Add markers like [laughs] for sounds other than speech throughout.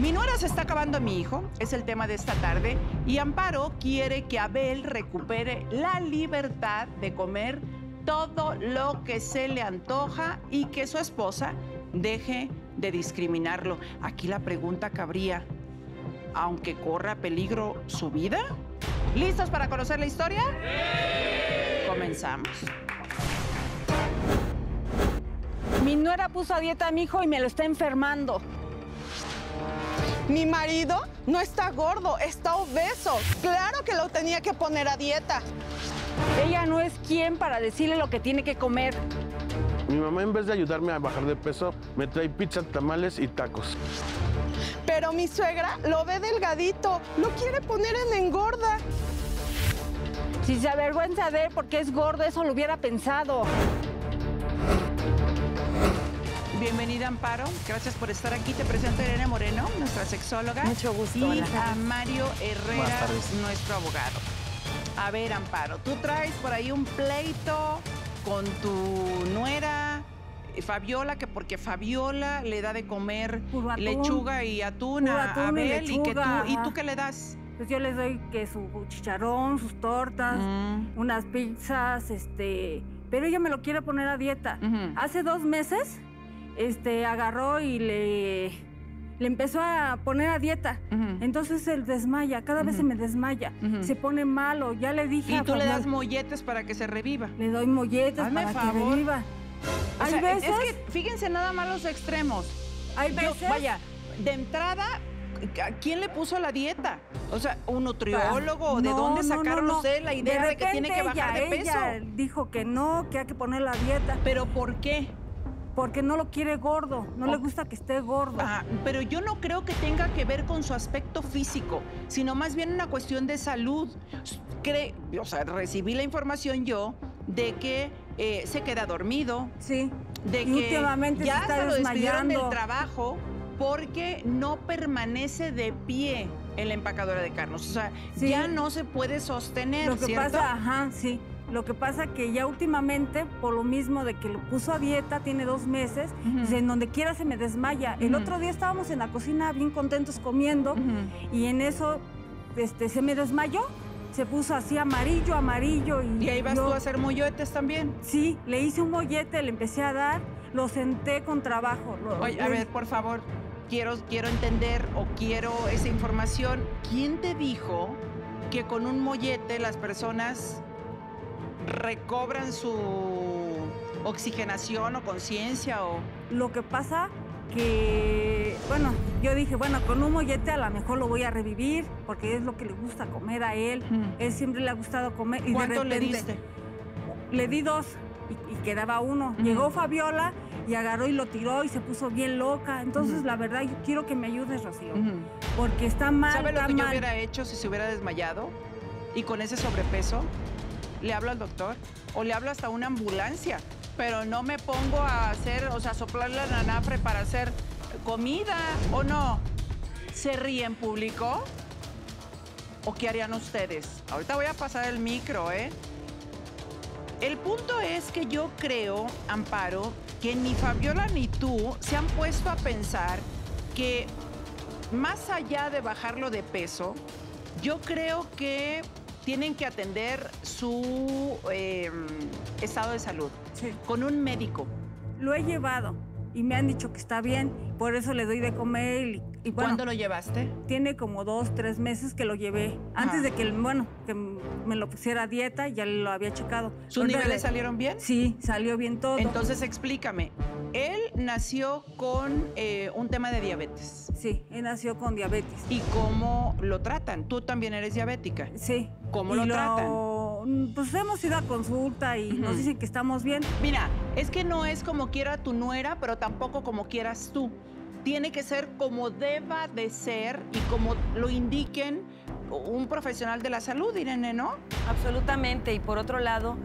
Mi nuera se está acabando a mi hijo, es el tema de esta tarde, y Amparo quiere que Abel recupere la libertad de comer todo lo que se le antoja y que su esposa deje de discriminarlo. Aquí la pregunta cabría, aunque corra peligro su vida. ¿Listos para conocer la historia? Comenzamos. Mi nuera puso a dieta a mi hijo y me lo está enfermando. Mi marido no está gordo, está obeso. Claro que lo tenía que poner a dieta. Ella no es quien para decirle lo que tiene que comer. Mi mamá en vez de ayudarme a bajar de peso, me trae pizza, tamales y tacos. Pero mi suegra lo ve delgadito, lo quiere poner en engorda. Si se avergüenza de él porque es gordo, eso lo hubiera pensado. Bienvenida, Amparo. Gracias por estar aquí. Te presento a Irene Moreno, nuestra sexóloga. Mucho gusto, Y hola. a Mario Herrera, nuestro abogado. A ver, Amparo, tú traes por ahí un pleito con tu nuera, Fabiola, que porque Fabiola le da de comer atún. lechuga y atún a atún y Abel y, que tú, ¿y tú qué le das? Pues yo les doy que su chicharrón, sus tortas, Mm, unas pizzas, este... Pero ella me lo quiere poner a dieta. Hace dos meses, este, agarró y le, le empezó a poner a dieta. Entonces él desmaya, cada vez se me desmaya. Se pone malo, ya le dije Y a tú le das molletes para que se reviva. Le doy molletes Hazme para favor. que reviva. O Hay sea, veces, Es que fíjense nada más los extremos. hay Yo- veces... vaya, de entrada, ¿a quién le puso la dieta? O sea, ¿un nutriólogo? ¿O ¿De No, dónde no, sacaron no, no. la idea de, que tiene que bajar de ella- peso? Ella dijo que no, que hay que poner la dieta, ¿Pero por qué? Porque no lo quiere gordo, no le gusta que esté gordo. Ah, pero yo no creo que tenga que ver con su aspecto físico, sino más bien una cuestión de salud. Cree, o sea, recibí la información yo de que eh, se queda dormido, Sí, de Y que últimamente se ya está hasta lo despidieron del trabajo porque no permanece de pie en la empacadora de carros. O sea, Sí. ya no se puede sostener, lo que ¿cierto? pasa, ajá, sí. Lo que pasa que ya últimamente, por lo mismo de que lo puso a dieta, tiene dos meses, dice, en donde quiera se me desmaya. El otro día estábamos en la cocina bien contentos comiendo y en eso este, se me desmayó, se puso así amarillo, amarillo. Y, Y ahí vas yo- tú a hacer molletes también. Sí, le hice un mollete, le empecé a dar, lo senté con trabajo. lo- Oye, a ver, por favor, quiero, quiero entender o quiero esa información. ¿Quién te dijo que con un mollete las personas recobran su oxigenación o conciencia o... Lo que pasa que, bueno, yo dije, bueno, con un mollete a lo mejor lo voy a revivir, porque es lo que le gusta comer a él. Él siempre le ha gustado comer. Y ¿Cuánto de le repente, diste? Le di dos y, y quedaba uno. Ujú. Llegó Fabiola y agarró y lo tiró y se puso bien loca. Entonces, Ujú. la verdad, yo quiero que me ayudes, Rocío, porque está mal, ¿Sabe lo que yo hubiera hecho si se hubiera desmayado? Y con ese sobrepeso, le hablo al doctor o le hablo hasta una ambulancia. Pero no me pongo a hacer, o sea, soplarle la nanafre para hacer comida, ¿o no? ¿Se ríe en público? ¿O qué harían ustedes? Ahorita voy a pasar el micro, ¿eh? El punto es que yo creo, Amparo, que ni Fabiola ni tú se han puesto a pensar que más allá de bajarlo de peso, yo creo que tienen que atender su eh, estado de salud Sí. con un médico. Lo he llevado y me han dicho que está bien, por eso le doy de comer y, y bueno, ¿Cuándo lo llevaste? tiene como dos, tres meses que lo llevé. Antes de que, bueno, que me lo pusiera a dieta, ya lo había checado. ¿Sus Ahorita niveles le- salieron bien? Sí, salió bien todo. Entonces explícame. Él nació con eh, un tema de diabetes. Sí, él nació con diabetes. ¿Y cómo lo tratan? Tú también eres diabética. Sí. ¿Cómo lo tratan? Pues hemos ido a consulta y nos Ujú. dicen que estamos bien. Mira, es que no es como quiera tu nuera, pero tampoco como quieras tú. Tiene que ser como deba de ser y como lo indiquen un profesional de la salud, Irene, ¿no? Absolutamente. Y por otro lado,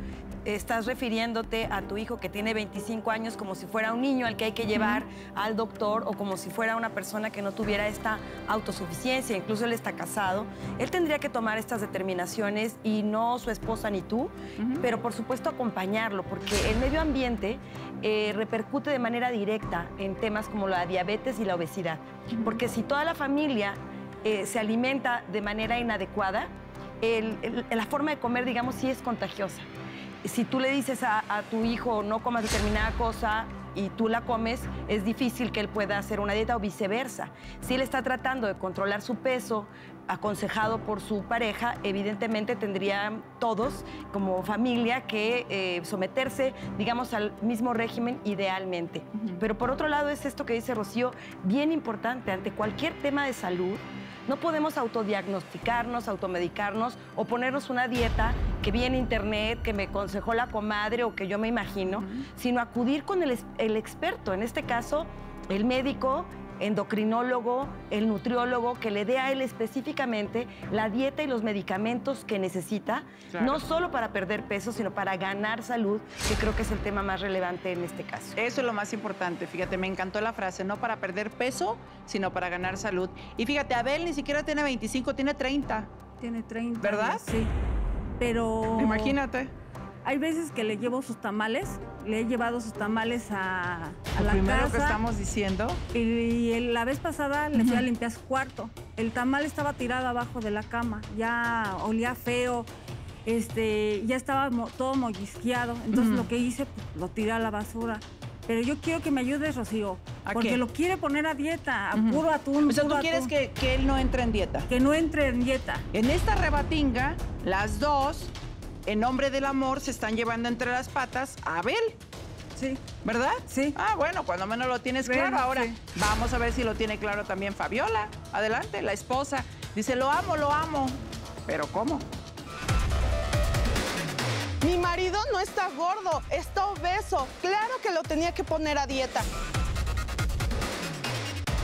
estás refiriéndote a tu hijo que tiene 25 años como si fuera un niño al que hay que llevar al doctor o como si fuera una persona que no tuviera esta autosuficiencia, incluso él está casado, él tendría que tomar estas determinaciones y no su esposa ni tú, pero por supuesto acompañarlo, porque el medio ambiente eh, repercute de manera directa en temas como la diabetes y la obesidad, porque si toda la familia eh, se alimenta de manera inadecuada, el- el- la forma de comer, digamos, sí es contagiosa. Si tú le dices a, a tu hijo no comas determinada cosa y tú la comes, es difícil que él pueda hacer una dieta o viceversa. Si él está tratando de controlar su peso, aconsejado por su pareja, evidentemente tendrían todos como familia que eh, someterse, digamos, al mismo régimen idealmente. Pero por otro lado es esto que dice Rocío, bien importante, ante cualquier tema de salud, no podemos autodiagnosticarnos, automedicarnos o ponernos una dieta que vi en internet, que me aconsejó la comadre o que yo me imagino, sino acudir con el, experto, en este caso el médico, endocrinólogo, el nutriólogo, que le dé a él específicamente la dieta y los medicamentos que necesita, Claro. no solo para perder peso, sino para ganar salud, que creo que es el tema más relevante en este caso. Eso es lo más importante. Fíjate, me encantó la frase, no para perder peso, sino para ganar salud. Y fíjate, Abel ni siquiera tiene 25, tiene 30. Tiene 30. ¿Verdad? Sí. Pero. Imagínate. Hay veces que le llevo sus tamales, le he llevado sus tamales a, a la primero casa. que estamos diciendo. Y la vez pasada le fui a limpiar su cuarto. El tamal estaba tirado abajo de la cama, ya olía feo, este, ya estaba mo- todo mollisqueado. Entonces lo que hice, pues, lo tiré a la basura. Pero yo quiero que me ayudes, Rocío, ¿A porque qué? lo quiere poner a dieta, a puro atún. O sea, tú puro quieres atún. que, que él no entre en dieta. que no entre en dieta. En esta rebatinga, las dos, en nombre del amor, se están llevando entre las patas a Abel, Sí, ¿verdad? sí. Ah, bueno, cuando menos lo tienes Bueno, claro. Ahora, sí. vamos a ver si lo tiene claro también Fabiola. Adelante, la esposa. Dice, lo amo, lo amo. Pero ¿cómo? Mi marido no está gordo, está obeso. Claro que lo tenía que poner a dieta.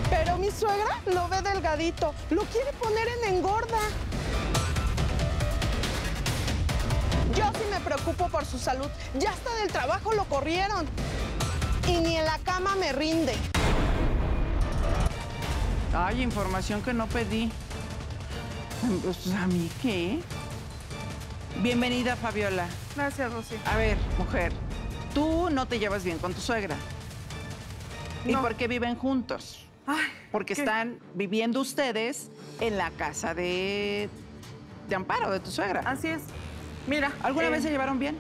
Pero mi suegra lo ve delgadito, lo quiere poner en engorda. Yo sí me preocupo por su salud. Ya hasta del trabajo lo corrieron. Y ni en la cama me rinde. Ay, información que no pedí. Pues, ¿A mí qué? Bienvenida, Fabiola. Gracias, Rosy. A ver, mujer, tú no te llevas bien con tu suegra. ¿Y No. por qué viven juntos? Ay, Porque ¿qué? están viviendo ustedes en la casa de, de Amparo, de tu suegra. Así es. Mira. ¿Alguna eh, vez se llevaron bien?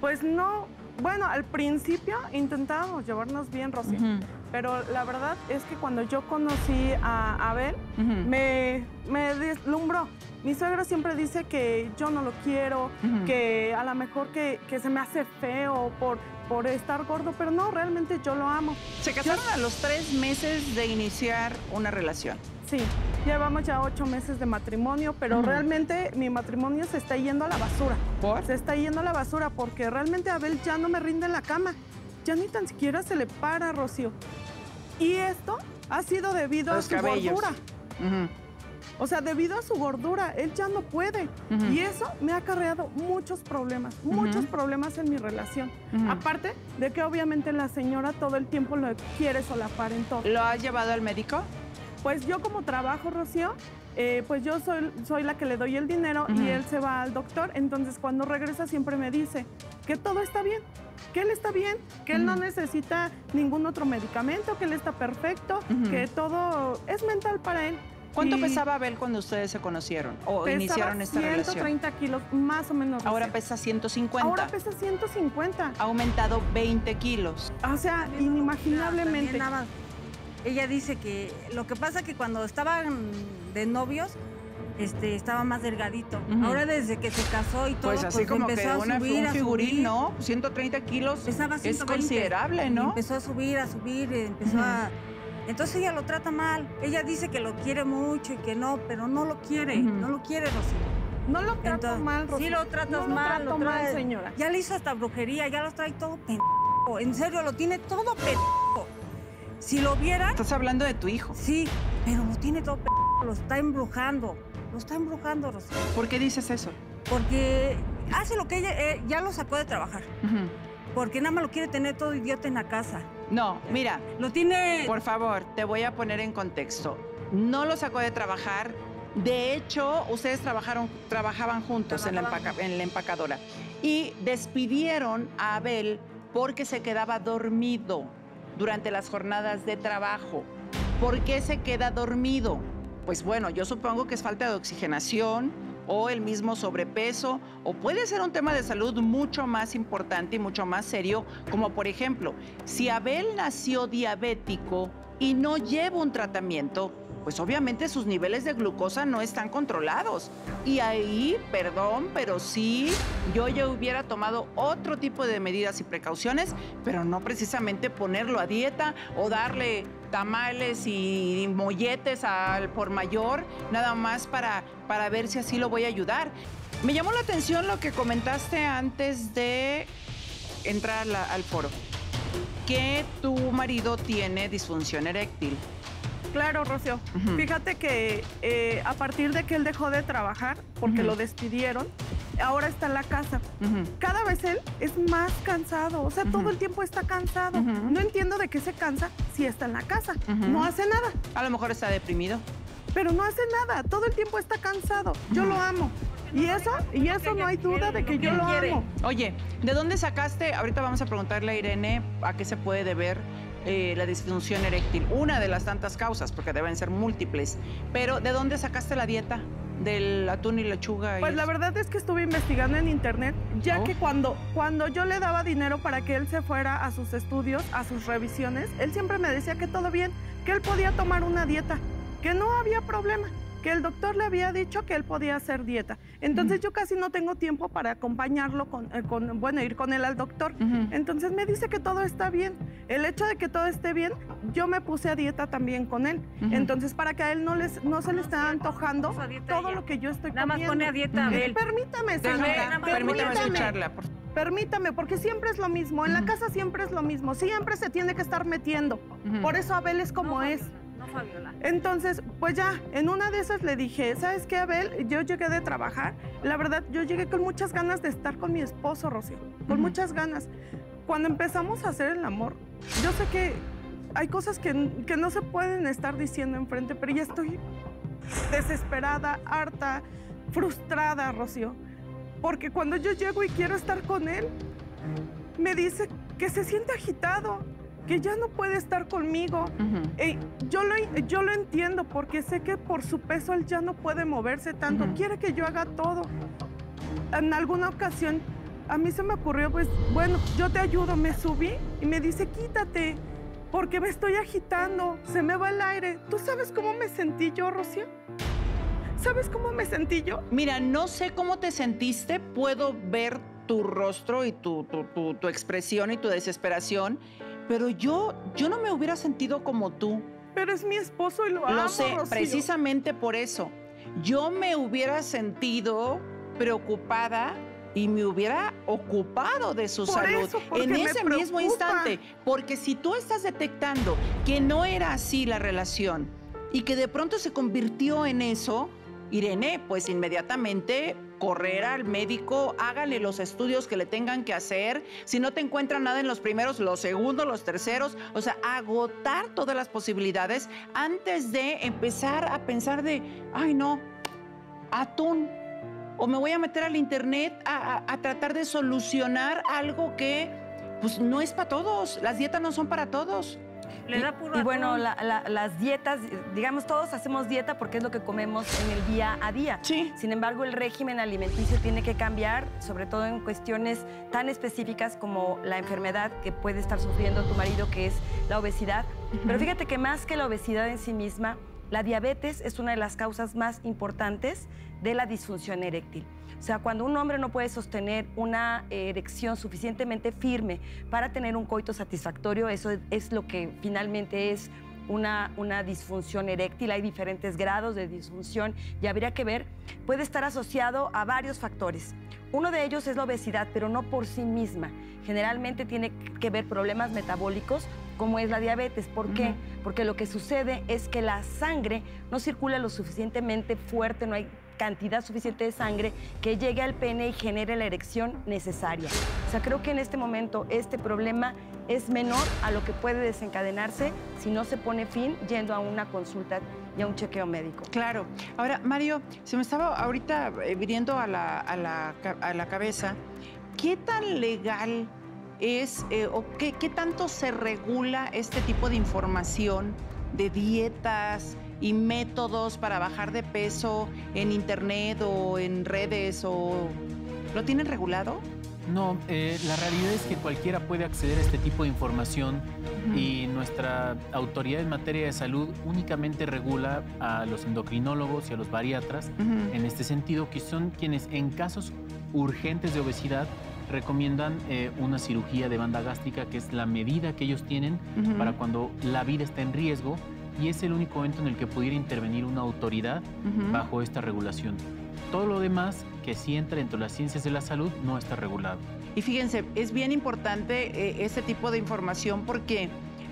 Pues no, bueno, al principio intentábamos llevarnos bien, Rosy, Ujú. pero la verdad es que cuando yo conocí a Abel, me, me deslumbró. Mi suegra siempre dice que yo no lo quiero, que a lo mejor que, que se me hace feo por, por estar gordo, pero no, realmente yo lo amo. Se casaron a los tres meses de iniciar una relación. Sí, llevamos ya ocho meses de matrimonio, pero realmente mi matrimonio se está yendo a la basura. ¿Por? Se está yendo a la basura porque realmente Abel ya no me rinde en la cama. Ya ni tan siquiera se le para, Rocío. Y esto ha sido debido Los a su cabellos. gordura. O sea, debido a su gordura, él ya no puede. Ujú. Y eso me ha acarreado muchos problemas, muchos problemas en mi relación. Aparte de que obviamente la señora todo el tiempo lo quiere solapar en todo. ¿Lo has llevado al médico? Pues yo como trabajo, Rocío, eh, pues yo soy, soy la que le doy el dinero y él se va al doctor. Entonces cuando regresa siempre me dice que todo está bien, que él está bien, que él no necesita ningún otro medicamento, que él está perfecto, que todo es mental para él. ¿Cuánto pesaba Abel cuando ustedes se conocieron o pesaba iniciaron esta relación? 130 kilos, más o menos. Ahora pesa 150. Ahora pesa 150. Ha aumentado 20 kilos. O sea, inimaginablemente. También. Ella dice que lo que pasa que cuando estaban de novios, este, estaba más delgadito. Ahora desde que se casó y todo, Pues así como que empezó a una, subir, un a figurín, subir. ¿no? 130 kilos Pesaba es 120. considerable, ¿no? Empezó a subir, a subir, empezó a... Entonces ella lo trata mal. Ella dice que lo quiere mucho y que no, pero no lo quiere. No lo quiere, Rocío. No lo trato Entonces, mal, Rocío. Sí lo tratas no mal. Lo lo trato mal, traes- señora. Ya le hizo hasta brujería, ya lo trae todo pendejo. En serio, lo tiene todo pendejo. Si lo vieran, Estás hablando de tu hijo. sí, pero lo tiene todo pendejo. Lo está embrujando. Lo está embrujando, Rocío. ¿Por qué dices eso? Porque hace lo que ella eh, ya lo sacó de trabajar. Ujú. Porque nada más lo quiere tener todo idiota en la casa. No, mira, Lo tiene. por favor, te voy a poner en contexto. No lo sacó de trabajar. De hecho, ustedes trabajaron, trabajaban juntos en la, empaca- en la empacadora. Y despidieron a Abel porque se quedaba dormido durante las jornadas de trabajo. ¿Por qué se queda dormido? Pues bueno, yo supongo que es falta de oxigenación o el mismo sobrepeso, o puede ser un tema de salud mucho más importante y mucho más serio, como por ejemplo, si Abel nació diabético y no lleva un tratamiento, pues obviamente sus niveles de glucosa no están controlados. Y ahí, perdón, pero sí, yo ya hubiera tomado otro tipo de medidas y precauciones, pero no precisamente ponerlo a dieta o darle tamales y molletes al por mayor, nada más para, para ver si así lo voy a ayudar. Me llamó la atención lo que comentaste antes de entrar al foro, que tu marido tiene disfunción eréctil. Claro, Rocío. Fíjate que eh, a partir de que él dejó de trabajar, porque lo despidieron, ahora está en la casa. Cada vez él es más cansado, o sea, todo el tiempo está cansado. No entiendo de qué se cansa si está en la casa. No hace nada, A lo mejor está deprimido. pero no hace nada. Todo el tiempo está cansado. Yo lo amo. Y eso, y eso no hay duda de que yo lo amo. Oye, ¿de dónde sacaste? Ahorita vamos a preguntarle a Irene a qué se puede deber eh, la disfunción eréctil. Una de las tantas causas, porque deben ser múltiples. Pero, ¿de dónde sacaste la dieta? ¿Del atún y lechuga? y Pues la verdad es que estuve investigando en internet, ya Oh. que cuando, cuando yo le daba dinero para que él se fuera a sus estudios, a sus revisiones, él siempre me decía que todo bien, que él podía tomar una dieta, que no había problema, que el doctor le había dicho que él podía hacer dieta. Entonces yo casi no tengo tiempo para acompañarlo con, eh, con- bueno, ir con él al doctor. Entonces me dice que todo está bien. El hecho de que todo esté bien, yo me puse a dieta también con él. Entonces para que a él no, les, no se le esté antojando todo ella. lo que yo estoy Nada más comiendo. pone a dieta a Ujú. Abel. Permítame, Permítame, señora. permítame escucharla. por- Permítame, porque siempre es lo mismo. En la casa siempre es lo mismo. Siempre se tiene que estar metiendo. Por eso Abel es como No, es. Fabiola, No, Fabiola. Entonces, pues ya, en una de esas le dije, ¿sabes qué, Abel? Yo llegué de trabajar. La verdad, yo llegué con muchas ganas de estar con mi esposo, Rocío. Con muchas ganas. Cuando empezamos a hacer el amor, yo sé que hay cosas que, que no se pueden estar diciendo enfrente, pero ya estoy desesperada, harta, frustrada, Rocío. Porque cuando yo llego y quiero estar con él, me dice que se siente agitado, que ya no puede estar conmigo. Ey, yo, lo, yo lo entiendo porque sé que por su peso él ya no puede moverse tanto. Quiere que yo haga todo. En alguna ocasión a mí se me ocurrió, pues, bueno, yo te ayudo. Me subí y me dice, quítate, porque me estoy agitando, se me va el aire. ¿Tú sabes cómo me sentí yo, Rocío? ¿Sabes cómo me sentí yo? Mira, no sé cómo te sentiste, puedo ver tu rostro y tu, tu- tu- tu expresión y tu desesperación, pero yo, yo no me hubiera sentido como tú. Pero es mi esposo y lo, amo, Lo sé, Rocío. precisamente por eso. Yo me hubiera sentido preocupada y me hubiera ocupado de su Por salud eso, en ese mismo instante. Porque si tú estás detectando que no era así la relación y que de pronto se convirtió en eso, Irene, pues inmediatamente correr al médico, hágale los estudios que le tengan que hacer. Si no te encuentran nada en los primeros, los segundos, los terceros, o sea, agotar todas las posibilidades antes de empezar a pensar de, ay no, atún. O me voy a meter al internet a, tratar de solucionar algo que pues no es para todos. Las dietas no son para todos. Le da puro Y bueno, atún. la- la- las dietas, digamos, todos hacemos dieta porque es lo que comemos en el día a día. Sí. Sin embargo, el régimen alimenticio tiene que cambiar, sobre todo en cuestiones tan específicas como la enfermedad que puede estar sufriendo tu marido, que es la obesidad. Pero fíjate que más que la obesidad en sí misma, la diabetes es una de las causas más importantes de la disfunción eréctil. O sea, cuando un hombre no puede sostener una erección suficientemente firme para tener un coito satisfactorio, eso es lo que finalmente es una, una disfunción eréctil. Hay diferentes grados de disfunción y habría que ver, puede estar asociado a varios factores. Uno de ellos es la obesidad, pero no por sí misma. Generalmente tiene que ver problemas metabólicos como es la diabetes. ¿Por qué? Porque lo que sucede es que la sangre no circula lo suficientemente fuerte, no hay cantidad suficiente de sangre que llegue al pene y genere la erección necesaria. O sea, creo que en este momento este problema es menor a lo que puede desencadenarse si no se pone fin yendo a una consulta y a un chequeo médico. Claro. Ahora, Mario, se me estaba ahorita eh, viniendo a la, a la a la cabeza, ¿qué tan legal es eh, o qué, qué tanto se regula este tipo de información de dietas y métodos para bajar de peso en internet o en redes o lo tienen regulado? No, eh, la realidad es que cualquiera puede acceder a este tipo de información y nuestra autoridad en materia de salud únicamente regula a los endocrinólogos y a los bariatras Ujú. en este sentido, que son quienes en casos urgentes de obesidad recomiendan eh, una cirugía de banda gástrica, que es la medida que ellos tienen Ujú. para cuando la vida está en riesgo y es el único momento en el que pudiera intervenir una autoridad bajo esta regulación. Todo lo demás que sí entra dentro de las ciencias de la salud no está regulado. Y fíjense, es bien importante eh, este tipo de información porque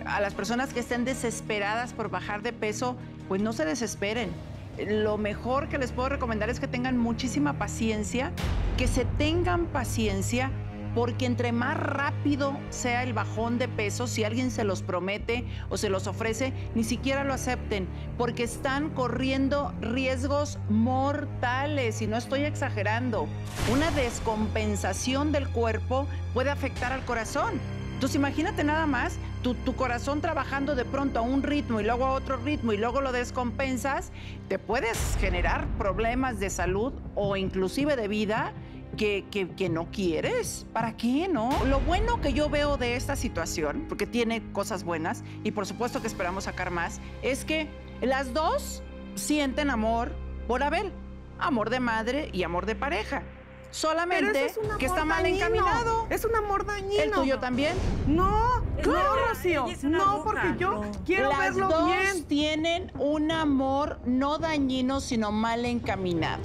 a las personas que estén desesperadas por bajar de peso, pues no se desesperen. Lo mejor que les puedo recomendar es que tengan muchísima paciencia, que se tengan paciencia, porque entre más rápido sea el bajón de peso, si alguien se los promete o se los ofrece, ni siquiera lo acepten, porque están corriendo riesgos mortales, y no estoy exagerando. Una descompensación del cuerpo puede afectar al corazón. Entonces imagínate nada más tu, tu corazón trabajando de pronto a un ritmo y luego a otro ritmo y luego lo descompensas, te puedes generar problemas de salud o inclusive de vida que, que- que no quieres. ¿Para qué, no? Lo bueno que yo veo de esta situación, porque tiene cosas buenas y por supuesto que esperamos sacar más, es que las dos sienten amor por Abel. Amor de madre y amor de pareja. Solamente es un que está amor mal dañino. encaminado. Es un amor dañino. ¿El tuyo también? No, no, Rocío. No, porque yo no. quiero Las verlo dos bien. tienen un amor no dañino, sino mal encaminado.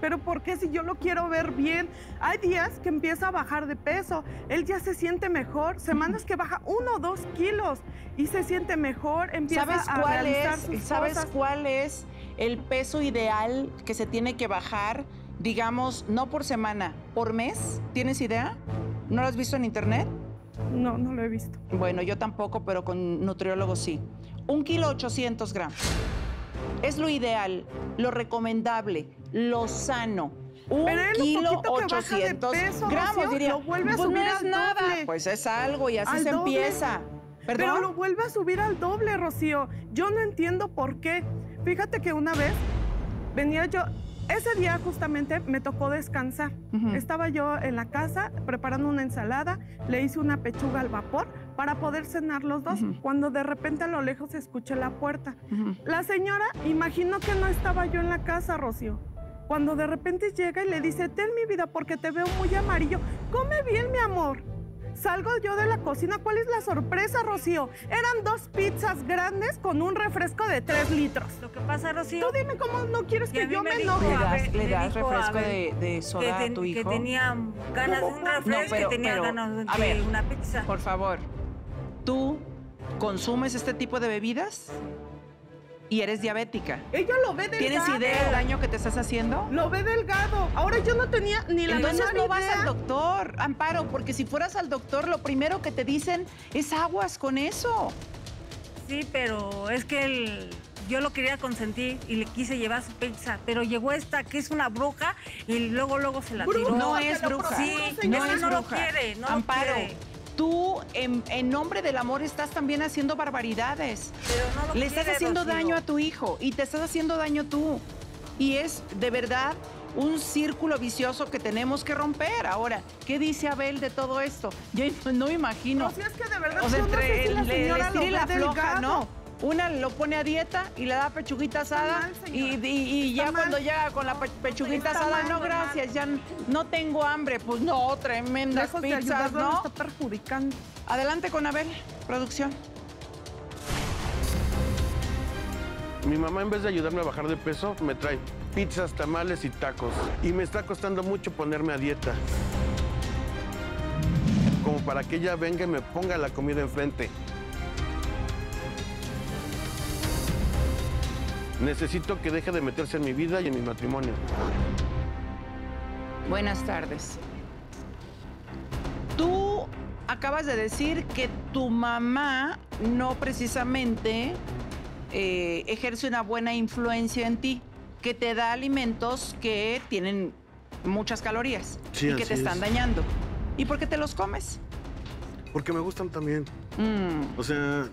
Pero ¿por qué si yo lo quiero ver bien? Hay días que empieza a bajar de peso. Él ya se siente mejor. Semanas que baja uno o dos kilos y se siente mejor. Empieza ¿Sabes a cuál realizar es? sus ¿Sabes cosas. cuál es el peso ideal que se tiene que bajar? Digamos, no por semana, por mes. ¿Tienes idea? ¿No lo has visto en internet? No, no lo he visto. Bueno, yo tampoco, pero con nutriólogos sí. Un kilo 800 gramos. Es lo ideal, lo recomendable, lo sano. Un Pero él lo kilo poquito que baja de 800 peso, gramos, diría. lo vuelve a pues subir no es al nada. doble. Pues es algo y así Al se doble. empieza. Pero lo vuelve a subir al doble, Rocío. Yo no entiendo por qué. Fíjate que una vez venía yo, ese día justamente me tocó descansar. Estaba yo en la casa preparando una ensalada, le hice una pechuga al vapor para poder cenar los dos, cuando de repente a lo lejos escuché la puerta. La señora imaginó que no estaba yo en la casa, Rocío. Cuando de repente llega y le dice, ten mi vida porque te veo muy amarillo. Come bien, mi amor. Salgo yo de la cocina. ¿Cuál es la sorpresa, Rocío? Eran dos pizzas grandes con un refresco de tres litros. Lo que pasa, Rocío, Tú dime cómo no quieres que yo me enoje. ¿Le a das, le le das dijo, refresco de, de que, soda ten- a tu que hijo? tenía ganas de un refresco pero- y tenía pero, ganas a de ver, una pizza. Por favor, ¿tú consumes este tipo de bebidas? Y eres diabética. Ella lo ve delgado. ¿Tienes idea del daño que te estás haciendo? Lo ve delgado. Ahora yo no tenía ni la Entonces menor no vas idea. al doctor, Amparo, porque si fueras al doctor, lo primero que te dicen es aguas con eso. Sí, pero es que él- yo lo quería consentir y le quise llevar su pizza, pero llegó esta que es una bruja y luego luego se la tiró. No es lo bruja. Sí, no es no lo bruja. quiere, no lo Amparo, quiere. Tú en, en nombre del amor estás también haciendo barbaridades. Pero no lo Le estás quiere, haciendo Rocío. daño a tu hijo y te estás haciendo daño tú. Y es de verdad un círculo vicioso que tenemos que romper. Ahora, ¿qué dice Abel de todo esto? Yo no me imagino. Rocío, es que de verdad O sea, yo no sé si la señora lo la floja. ¿no? Una lo pone a dieta y le da pechuguita asada mal, y, y- y ya Está mal. cuando llega con la pe- pechuguita Está asada, mal, no gracias, ya no tengo hambre. Pues no, tremendas Lejos de pizzas, ayudarlo, lo ¿no? está perjudicando. Adelante con Abel, producción. Mi mamá en vez de ayudarme a bajar de peso, me trae pizzas, tamales y tacos. Y me está costando mucho ponerme a dieta. como para que ella venga y me ponga la comida enfrente. Necesito que deje de meterse en mi vida y en mi matrimonio. Buenas tardes. Tú acabas de decir que tu mamá no precisamente eh, ejerce una buena influencia en ti, que te da alimentos que tienen muchas calorías Sí, y que te están es. dañando. ¿Y por qué te los comes? Porque me gustan también. Mm, O sea,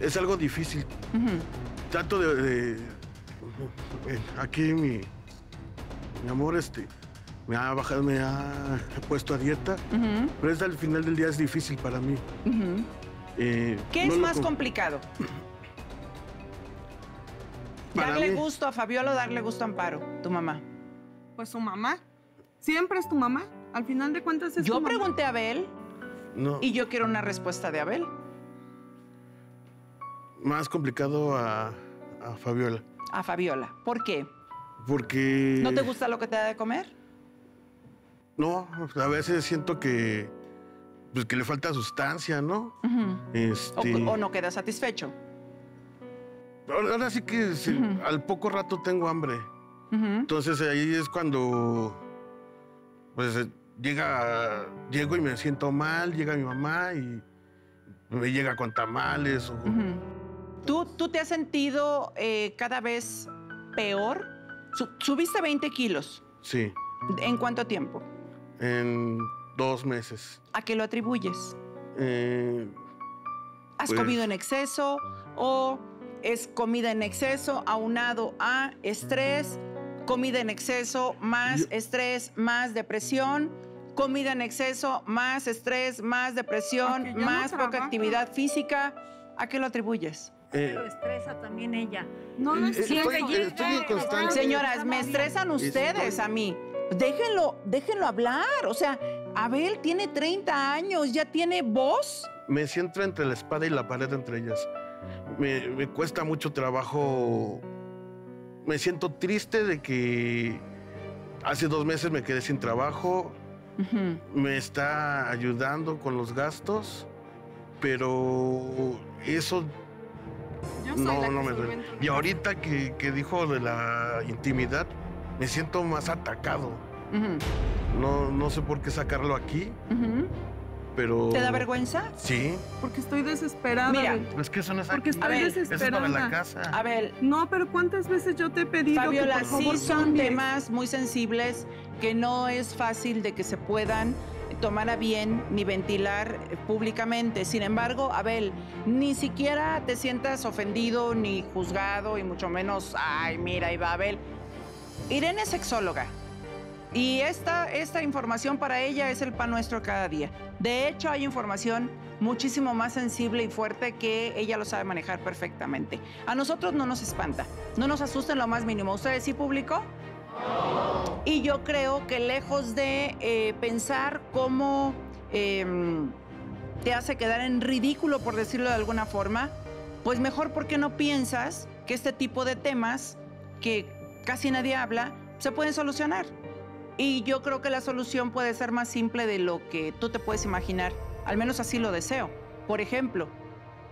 es algo difícil. Trato de... de- eh, aquí mi, mi amor este, me ha bajado, me ha puesto a dieta, pero es al final del día es difícil para mí. Eh, ¿Qué no es más com- complicado? [clears throat] ¿Darle mí- gusto a Fabiola o darle gusto a Amparo, tu mamá? Pues su mamá. Siempre es tu mamá. Al final de cuentas es Yo tu mamá. pregunté a Abel No, y yo quiero una respuesta de Abel. más complicado a, a Fabiola. A Fabiola. ¿Por qué? Porque... ¿No te gusta lo que te da de comer? No, a veces siento que... Pues que le falta sustancia, ¿no? Este... o no queda satisfecho. Ahora sí que al poco rato tengo hambre. Entonces ahí es cuando pues llega llego y me siento mal, llega mi mamá y me llega con tamales o. ¿Tú, ¿Tú te has sentido eh, cada vez peor? Su- subiste 20 kilos. sí, ¿En cuánto tiempo? en dos meses. ¿A qué lo atribuyes? Eh, ¿Has Pues- comido en exceso o es comida en exceso aunado a estrés? Comida en exceso más Yo- estrés más depresión. Comida en exceso más estrés más depresión no más poca trabajo. actividad física. ¿A qué lo atribuyes? Eh, Lo estresa también ella. No, no es Eh, cierto. estoy- estoy en constante- Señoras, me estresan ustedes a mí. Déjenlo, déjenlo hablar. O sea, Abel tiene 30 años, ya tiene voz. me siento entre la espada y la pared entre ellas. Me, me cuesta mucho trabajo. Me siento triste de que hace dos meses me quedé sin trabajo. Me está ayudando con los gastos, pero eso Yo soy la no, que no me duele. el Y ahorita que, que dijo de la intimidad, me siento más atacado. No, no sé por qué sacarlo aquí, pero... ¿Te da vergüenza? Sí, Porque estoy desesperada. Mira, es que eso no es Porque estoy Abel, Eso es para la desesperada. casa. Abel, No, pero ¿cuántas veces yo te he pedido Fabiola, que por sí favor son cambies? temas muy sensibles que no es fácil de que se puedan tomar bien ni ventilar eh, públicamente. Sin embargo, Abel, ni siquiera te sientas ofendido ni juzgado y mucho menos, ay, mira, ahí va Abel. Irene es sexóloga y esta, esta información para ella es el pan nuestro cada día. De hecho, hay información muchísimo más sensible y fuerte que ella lo sabe manejar perfectamente. A nosotros no nos espanta, no nos asusta en lo más mínimo. ¿Ustedes sí, público? Y yo creo que lejos de eh, pensar cómo em, te hace quedar en ridículo, por decirlo de alguna forma, pues mejor porque no piensas que este tipo de temas que casi nadie habla se pueden solucionar. Y yo creo que la solución puede ser más simple de lo que tú te puedes imaginar. Al menos así lo deseo. Por ejemplo,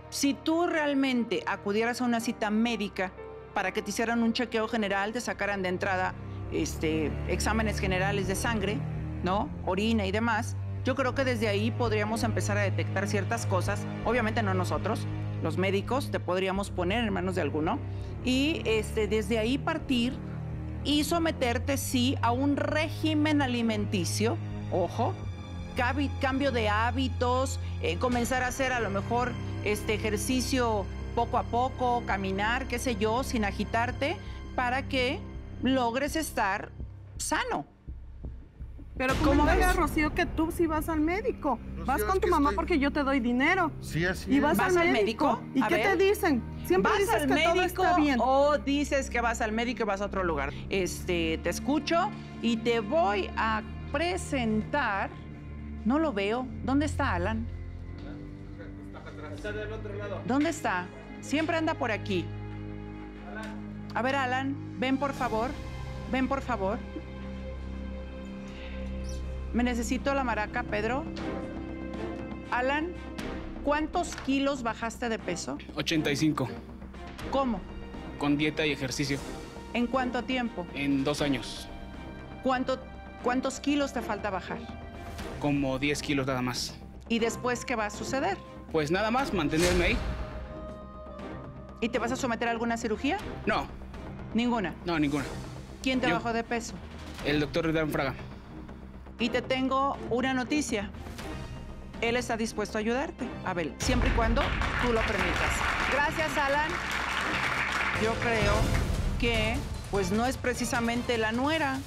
si tú realmente acudieras a una cita médica para que te hicieran un chequeo general, te sacaran de entrada este, exámenes generales de sangre, ¿no? Orina y demás, yo creo que desde ahí podríamos empezar a detectar ciertas cosas. Obviamente no nosotros, los médicos, te podríamos poner en manos de alguno. Y este, desde ahí partir y someterte, sí, a un régimen alimenticio, ojo, cambio de hábitos, eh, comenzar a hacer a lo mejor este ejercicio poco a poco, caminar, qué sé yo, sin agitarte, para que logres estar sano. Pero ¿Cómo ¿cómo ves? Rocío, que tú sí vas al médico? Rocío, vas con tu mamá estoy- porque yo te doy dinero. Sí, así Y es. vas, ¿Vas al médico. médico? ¿Y A qué ver. te dicen? Siempre ¿Vas dices al que todo está bien. o dices que vas al médico y vas a otro lugar? Este, te escucho y te voy a presentar. No lo veo. ¿Dónde está Alan? ¿Dónde está? Siempre anda por aquí. A ver, Alan, ven por favor. Ven por favor. Me necesito la maraca, Pedro. Alan, ¿cuántos kilos bajaste de peso? 85, ¿Cómo? con dieta y ejercicio, ¿En cuánto tiempo? en dos años, ¿Cuánto, ¿Cuántos kilos te falta bajar? como 10 kilos nada más. ¿Y después qué va a suceder? Pues nada más, mantenerme ahí. ¿Y te vas a someter a alguna cirugía? No, Ninguna. no, ninguna. ¿Quién te Yo. bajó de peso? El doctor Dan Fraga. Y te tengo una noticia. Él está dispuesto a ayudarte, Abel, siempre y cuando tú lo permitas. Gracias, Alan. Yo creo que pues no es precisamente la nuera,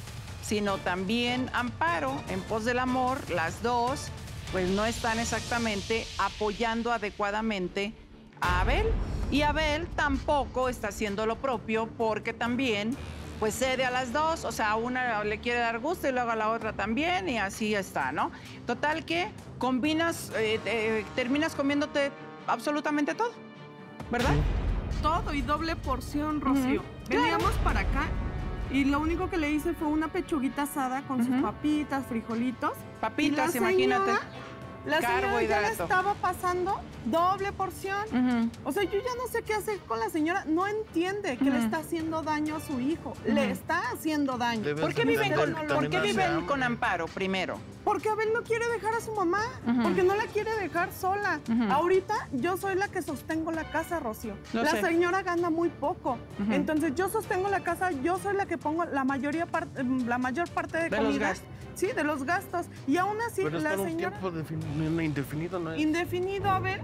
sino también Amparo, en pos del amor, las dos, pues no están exactamente apoyando adecuadamente a Abel. Y Abel tampoco está haciendo lo propio porque también pues cede a las dos, o sea, a una le quiere dar gusto y luego a la otra también y así está, ¿no? Total que combinas, eh, eh, terminas comiéndote absolutamente todo, ¿verdad? Todo y doble porción, Rocío. Veníamos para acá y lo único que le hice fue una pechuguita asada con sus papitas, frijolitos. Papitas, Y la imagínate. señora- La señora ya le estaba pasando doble porción. O sea, yo ya no sé qué hacer con la señora. No entiende que le está haciendo daño a su hijo. Le está haciendo daño. ¿Por qué viven con, ¿por qué viven con Amparo primero? Porque Abel no quiere dejar a su mamá, Ujú. porque no la quiere dejar sola. Ujú. Ahorita yo soy la que sostengo la casa, Rocío. Lo la sé. señora gana muy poco. Entonces yo sostengo la casa, yo soy la que pongo la mayoría em, la mayor parte de, De los comida. gastos. Sí, de los gastos. Y aún así Pero la un señora tiempo defini- indefinido, ¿no? es? indefinido, Abel,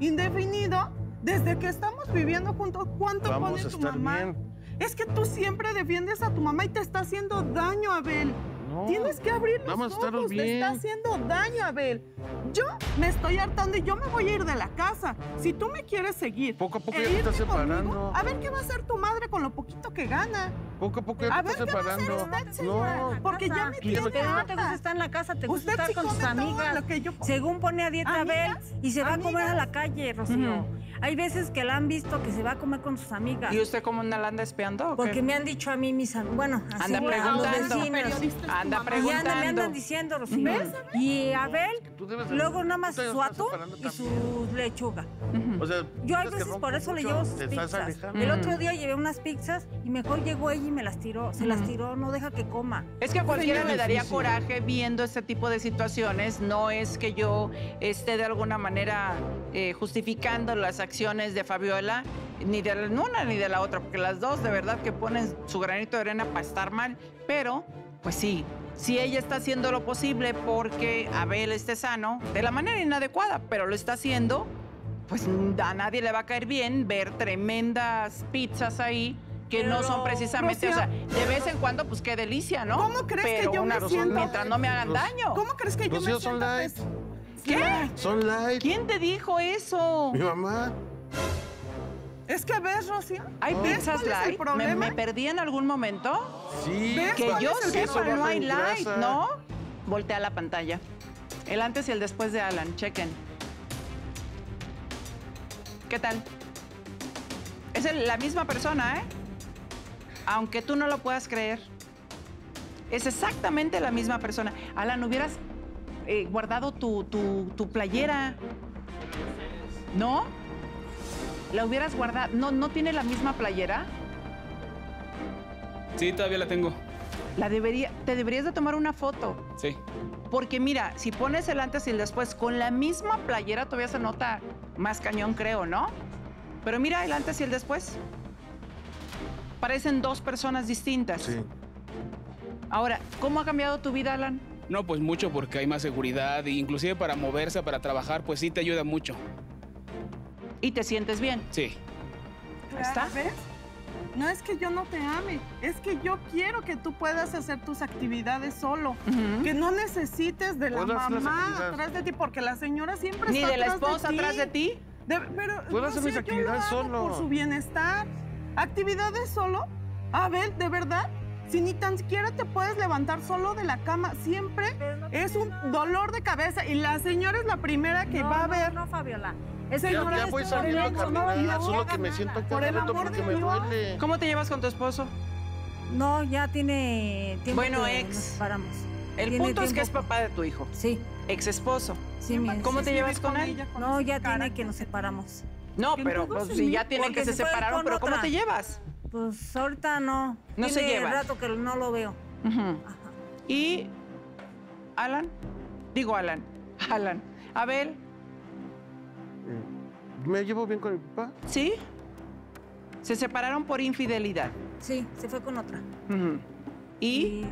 indefinido, desde que estamos viviendo juntos, ¿cuánto Vamos pone a tu estar mamá? bien. Es que tú siempre defiendes a tu mamá y te está haciendo daño, Abel. No. Tienes que abrir los Vamos a estar ojos, te bien. está haciendo daño, Abel. Yo me estoy hartando y yo me voy a ir de la casa. Si tú me quieres seguir Poco a poco e ya te estás conmigo, separando. a ver qué va a hacer tu madre con lo poquito que gana. Poco a poco ya A te ver estás qué va a hacer separando. usted, señora. No. Porque ya me tiene Pero no te gusta estar en la casa, te gusta estar sí con todo amigas. lo que yo Según pone a dieta Amigas, Abel y se va a comer a la calle, Rocío. Hay veces que la han visto que se va a comer con sus amigas. ¿Y usted como una la anda espiando o qué? Porque me han dicho a mí mis am- bueno, así Anda a los preguntando. vecinos. Anda Y anda, me preguntando. andan diciendo, Rocío. Y Abel, luego nada más su separando y su lechuga. O sea, Yo que veces por eso le llevo sus pizzas. El otro día llevé unas pizzas y mejor llegó ella y me las tiró. Se las tiró, no deja que coma. Es que a cualquiera le daría difícil. coraje viendo este tipo de situaciones. No es que yo esté de alguna manera eh, justificando las acciones de Fabiola, ni de la una ni de la otra, porque las dos de verdad que ponen su granito de arena para estar mal. Pero, pues sí, si ella está haciendo lo posible porque Abel esté sano, de la manera inadecuada, pero lo está haciendo, pues a nadie le va a caer bien ver tremendas pizzas ahí que no son precisamente, o sea, de vez en cuando, pues qué delicia, ¿no? ¿Cómo crees que Pero yo me una- siento? Mientras no me hagan Los- daño. ¿Cómo crees que yo me son siento? light. pes- ¿Qué? Son light. ¿Quién te dijo eso? Mi mamá. Es que ves, Rocío. ¿Hay No. pizzas ¿Cuál es el light? ¿Me, perdí en algún momento? Sí. ¿Ves? Que ¿Cuál yo sepa, no hay light. ¿no? Voltea la pantalla. El antes y el después de Alan, chequen. ¿Qué tal? Es el- la misma persona, ¿eh? Aunque tú no lo puedas creer. Es exactamente la misma persona. Alan, hubieras eh, guardado tu, tu- tu playera. ¿No? La hubieras guardado. ¿No, ¿No tiene la misma playera? Sí, todavía la tengo. La debería, te deberías de tomar una foto. Sí. Porque mira, si pones el antes y el después con la misma playera, todavía se nota más cañón, creo, ¿no? Pero mira el antes y el después. Parecen dos personas distintas. Sí. Ahora, ¿cómo ha cambiado tu vida, Alan? No, pues mucho porque hay más seguridad e inclusive para moverse, para trabajar, pues sí te ayuda mucho. ¿Y te sientes bien? Sí. Ahí está. ¿Ves? No es que yo no te ame, es que yo quiero que tú puedas hacer tus actividades solo. Que no necesites de la mamá atrás de ti, porque la señora siempre Ni está de la atrás esposa atrás de ti. De- pero, Puedo hacer mis yo lo actividades hago solo. Por su bienestar. ¿Actividades solo? A ver, ¿de verdad? Si ni tan siquiera te puedes levantar solo de la cama, siempre es un dolor de cabeza. Y la señora es la primera que No, va a no, ver. No, Fabiola. Es Ya, ya voy saliendo a caminar, no solo que me siento Por el contento amor porque de me duele. ¿Cómo te llevas con tu esposo? No, ya tiene tiempo Bueno, que ex. nos separamos. El Tiene punto es que es tiempo. papá de tu hijo, Sí, ex esposo. sí, mi ¿Cómo sí. te llevas con él? No, ya tiene que nos separamos. No, pero pues, se si ya tienen porque que se, se separaron, con pero ¿cómo otra. te llevas? Pues ahorita no. No se Tiene llevan. rato que no lo veo. Ujú. Ajá. Y Alan, digo Alan, Alan, Abel, ¿Me llevo bien con mi papá? ¿sí? Se separaron por infidelidad. Sí, se fue con otra. ¿Y?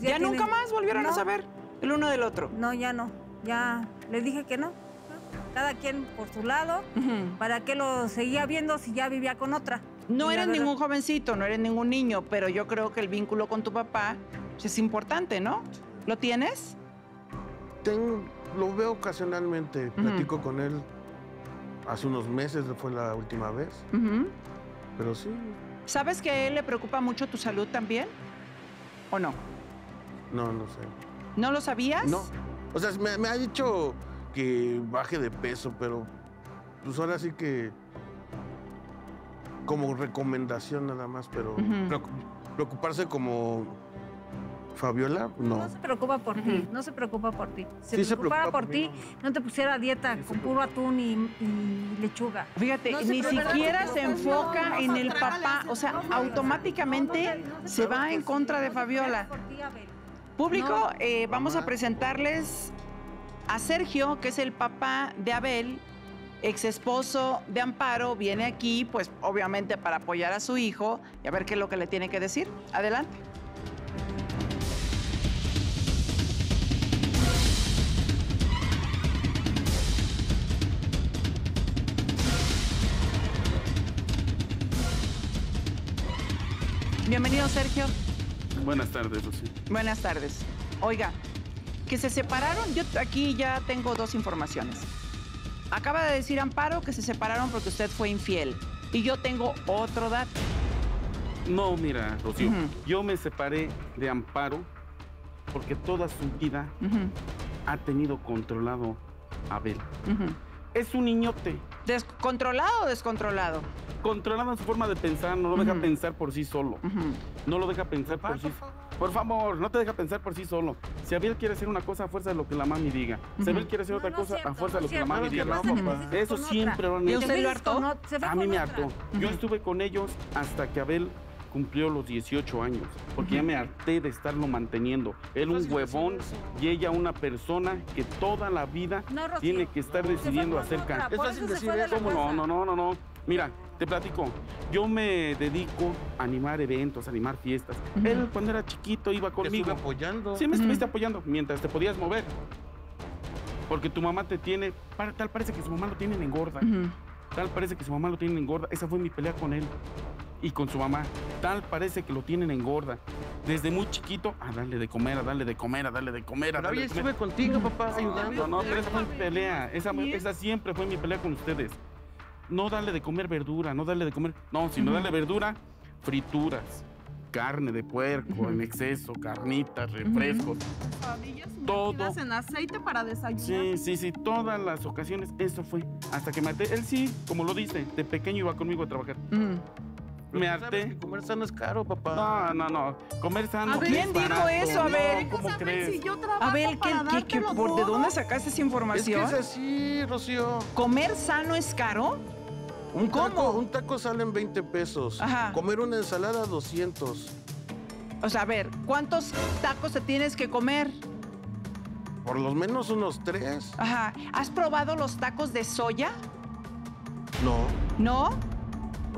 ¿Ya, tiene- nunca más volvieron a saber el uno del otro? No, ya no. Ya le dije que no. Cada quien por su lado. ¿Para qué lo seguía viendo si ya vivía con otra? No eres verdad- ningún jovencito, no eres ningún niño, pero yo creo que el vínculo con tu papá es importante, ¿no? ¿Lo tienes? Tengo, lo veo ocasionalmente, platico con él. Hace unos meses fue la última vez, pero sí, ¿Sabes que a él le preocupa mucho tu salud también? ¿O no? no, no sé. ¿No lo sabías? No, o sea, me, me ha dicho que baje de peso, pero pues ahora sí que como recomendación nada más, pero preocuparse como Fabiola, no. No se preocupa por ti, no se preocupa por ti. Si Sí se se preocupara preocupa por por ti, no te pusiera dieta Sí se con puro atún y, y lechuga. Fíjate, No se ni siquiera se se enfoca en el se papá, o sea, automáticamente se va en contra de Fabiola. Público, eh, vamos a presentarles a Sergio, que es el papá de Abel, ex esposo de Amparo, viene aquí, pues obviamente para apoyar a su hijo y a ver qué es lo que le tiene que decir. Adelante. Bienvenido, Sergio. Buenas tardes, Rocío. Buenas tardes. Oiga, que se separaron, yo aquí ya tengo dos informaciones. Acaba de decir Amparo que se separaron porque usted fue infiel. Y yo tengo otro dato. No, mira, Rocío, yo me separé de Amparo porque toda su vida ha tenido controlado a Abel. Es un niñote, ¿Descontrolado o descontrolado? controlado en su forma de pensar, no lo deja pensar por sí solo. No lo deja pensar por sí Por favor, no te deja pensar por sí solo. Si Abel quiere hacer una cosa, a fuerza de lo que la mami diga. Si. Abel quiere hacer No, otra no cosa, a fuerza de lo que la mami diga. No, Eso siempre lo han ¿Y hecho. usted Te lo hartó? A mí me hartó. Yo estuve con ellos hasta que Abel cumplió los 18 años, porque ya me harté de estarlo manteniendo. Él un huevón y ella una persona que toda la vida No, Rocío. tiene que estar decidiendo acerca. otra, Es por fácil eso se decir fue de la ¿Cómo no? No, no, no, no. Mira, te platico. Yo me dedico a animar eventos, a animar fiestas. Él cuando era chiquito iba Te conmigo. estuve apoyando. Sí, me estuviste apoyando mientras te podías mover. Porque tu mamá te tiene, tal parece que su mamá lo tiene en engorda. Tal parece que su mamá lo tiene en gorda. Esa fue mi pelea con él y con su mamá. Tal parece que lo tienen en gorda. Desde muy chiquito, a darle de comer, a darle de comer, a darle de comer, a Pero darle hoy de comer. estuve contigo, papá, No, ayudando. no, pero esa fue mi pelea. Esa, ¿Y esa siempre fue mi pelea con ustedes. No darle de comer verdura, no darle de comer. No, sino darle verdura, frituras, carne de puerco en exceso, carnitas, refrescos. Todo. en aceite para desayunar. Sí, sí, sí, todas las ocasiones eso fue. Hasta que me harté. Él sí, como lo dice, de pequeño iba conmigo a trabajar. Pero me tú sabes harté. que comer sano es caro, papá. No, no, no. Comer sano. A ver, es ¿quién dijo barato. eso? A ver. No, ¿Cómo crees? Si yo trabajo Abel, ¿qué, para qué- qué- dártelo por, ¿de todo. dónde sacaste esa Es que información? es así, Rocío. ¿Comer sano es caro? Un taco, un taco sale en 20 pesos. Ajá. Comer una ensalada, 200. O sea, a ver, ¿cuántos tacos te tienes que comer? Por lo menos unos tres. Ajá. ¿Has probado los tacos de soya? No. ¿No?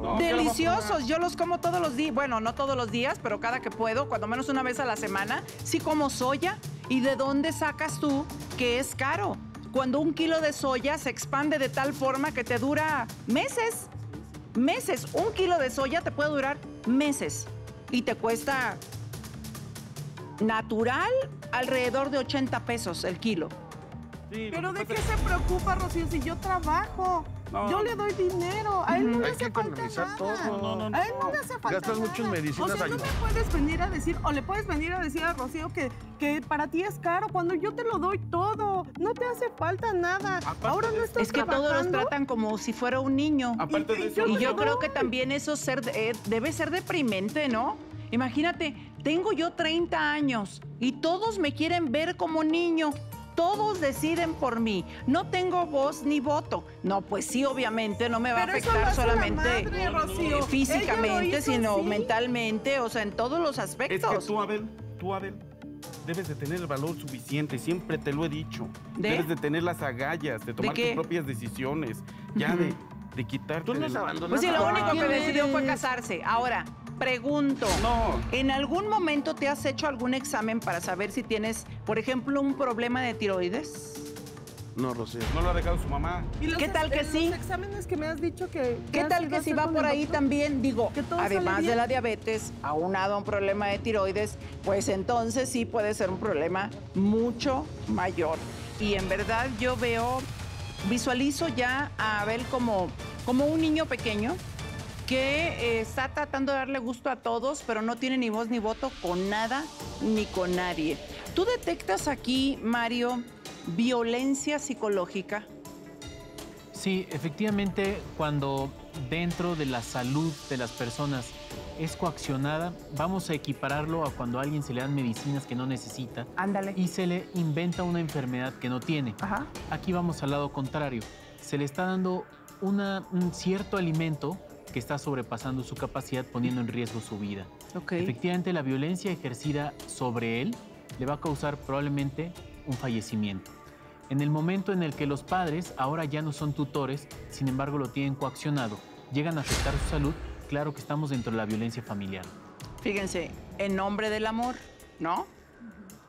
No, ¿qué lo vas a Deliciosos, yo los como todos los días. Bueno, no todos los días, pero cada que puedo, cuando menos una vez a la semana, sí como soya. ¿Y de dónde sacas tú que es caro? Cuando un kilo de soya se expande de tal forma que te dura meses. Meses. Un kilo de soya te puede durar meses. Y te cuesta natural alrededor de 80 pesos el kilo. Sí, Pero ¿de qué se preocupa, Rocío, si yo trabajo? No. Yo le doy dinero. A él no le Hay hace que falta nada. todo. No, no, no. A él no le hace falta Gastas nada. mucho en medicinas O sea, no ayuda. me puedes venir a decir, o le puedes venir a decir a Rocío que, que para ti es caro cuando yo te lo doy todo. No te hace falta nada. Aparte Ahora no estás Es que todos los tratan como si fuera un niño. Aparte Y- de eso, Y yo creo que también eso ser, eh, debe ser deprimente, ¿no? Imagínate, Tengo yo 30 años y todos me quieren ver como niño. Todos deciden por mí. No tengo voz ni voto. No, pues sí, obviamente no me va Pero a afectar solamente madre, Rocío. Ella físicamente, sino así. mentalmente, o sea, en todos los Es aspectos. que tú, Abel, tú, Abel, debes de tener el valor suficiente, siempre te lo he dicho. ¿De? Debes de tener las agallas, de tomar tus propias decisiones, ya de, de quitarte. Tú nos de la- abandonaste. Pues sí, lo único que ¿Quién decidió fue casarse. Ahora, pregunto. No. ¿En algún momento te has hecho algún examen para saber si tienes, por ejemplo, un problema de tiroides? No, Rocío. No lo ha dejado su mamá. ¿Y los ¿Qué tal que sí? Los exámenes que me has dicho que... ¿Qué tal que si va por ahí doctor? también, digo, Que todo sale además de la diabetes, aunado a un problema de tiroides, pues entonces sí puede ser un problema mucho mayor. Y en verdad yo veo, visualizo ya a Abel como, como un niño pequeño que eh, está tratando de darle gusto a todos, pero no tiene ni voz ni voto con nada ni con nadie. ¿Tú detectas aquí, Mario, violencia psicológica? Sí, efectivamente, cuando dentro de la salud de las personas es coaccionada, vamos a equipararlo a cuando a alguien se le dan medicinas que no necesita Ándale. y se le inventa una enfermedad que no tiene. Ajá. Aquí vamos al lado contrario. Se le está dando una- un cierto alimento que está sobrepasando su capacidad, poniendo en riesgo su vida. Efectivamente, la violencia ejercida sobre él le va a causar probablemente un fallecimiento. En el momento en el que los padres ahora ya no son tutores, sin embargo lo tienen coaccionado, llegan a afectar su salud, claro que estamos dentro de la violencia familiar. Fíjense, en nombre del amor, ¿no?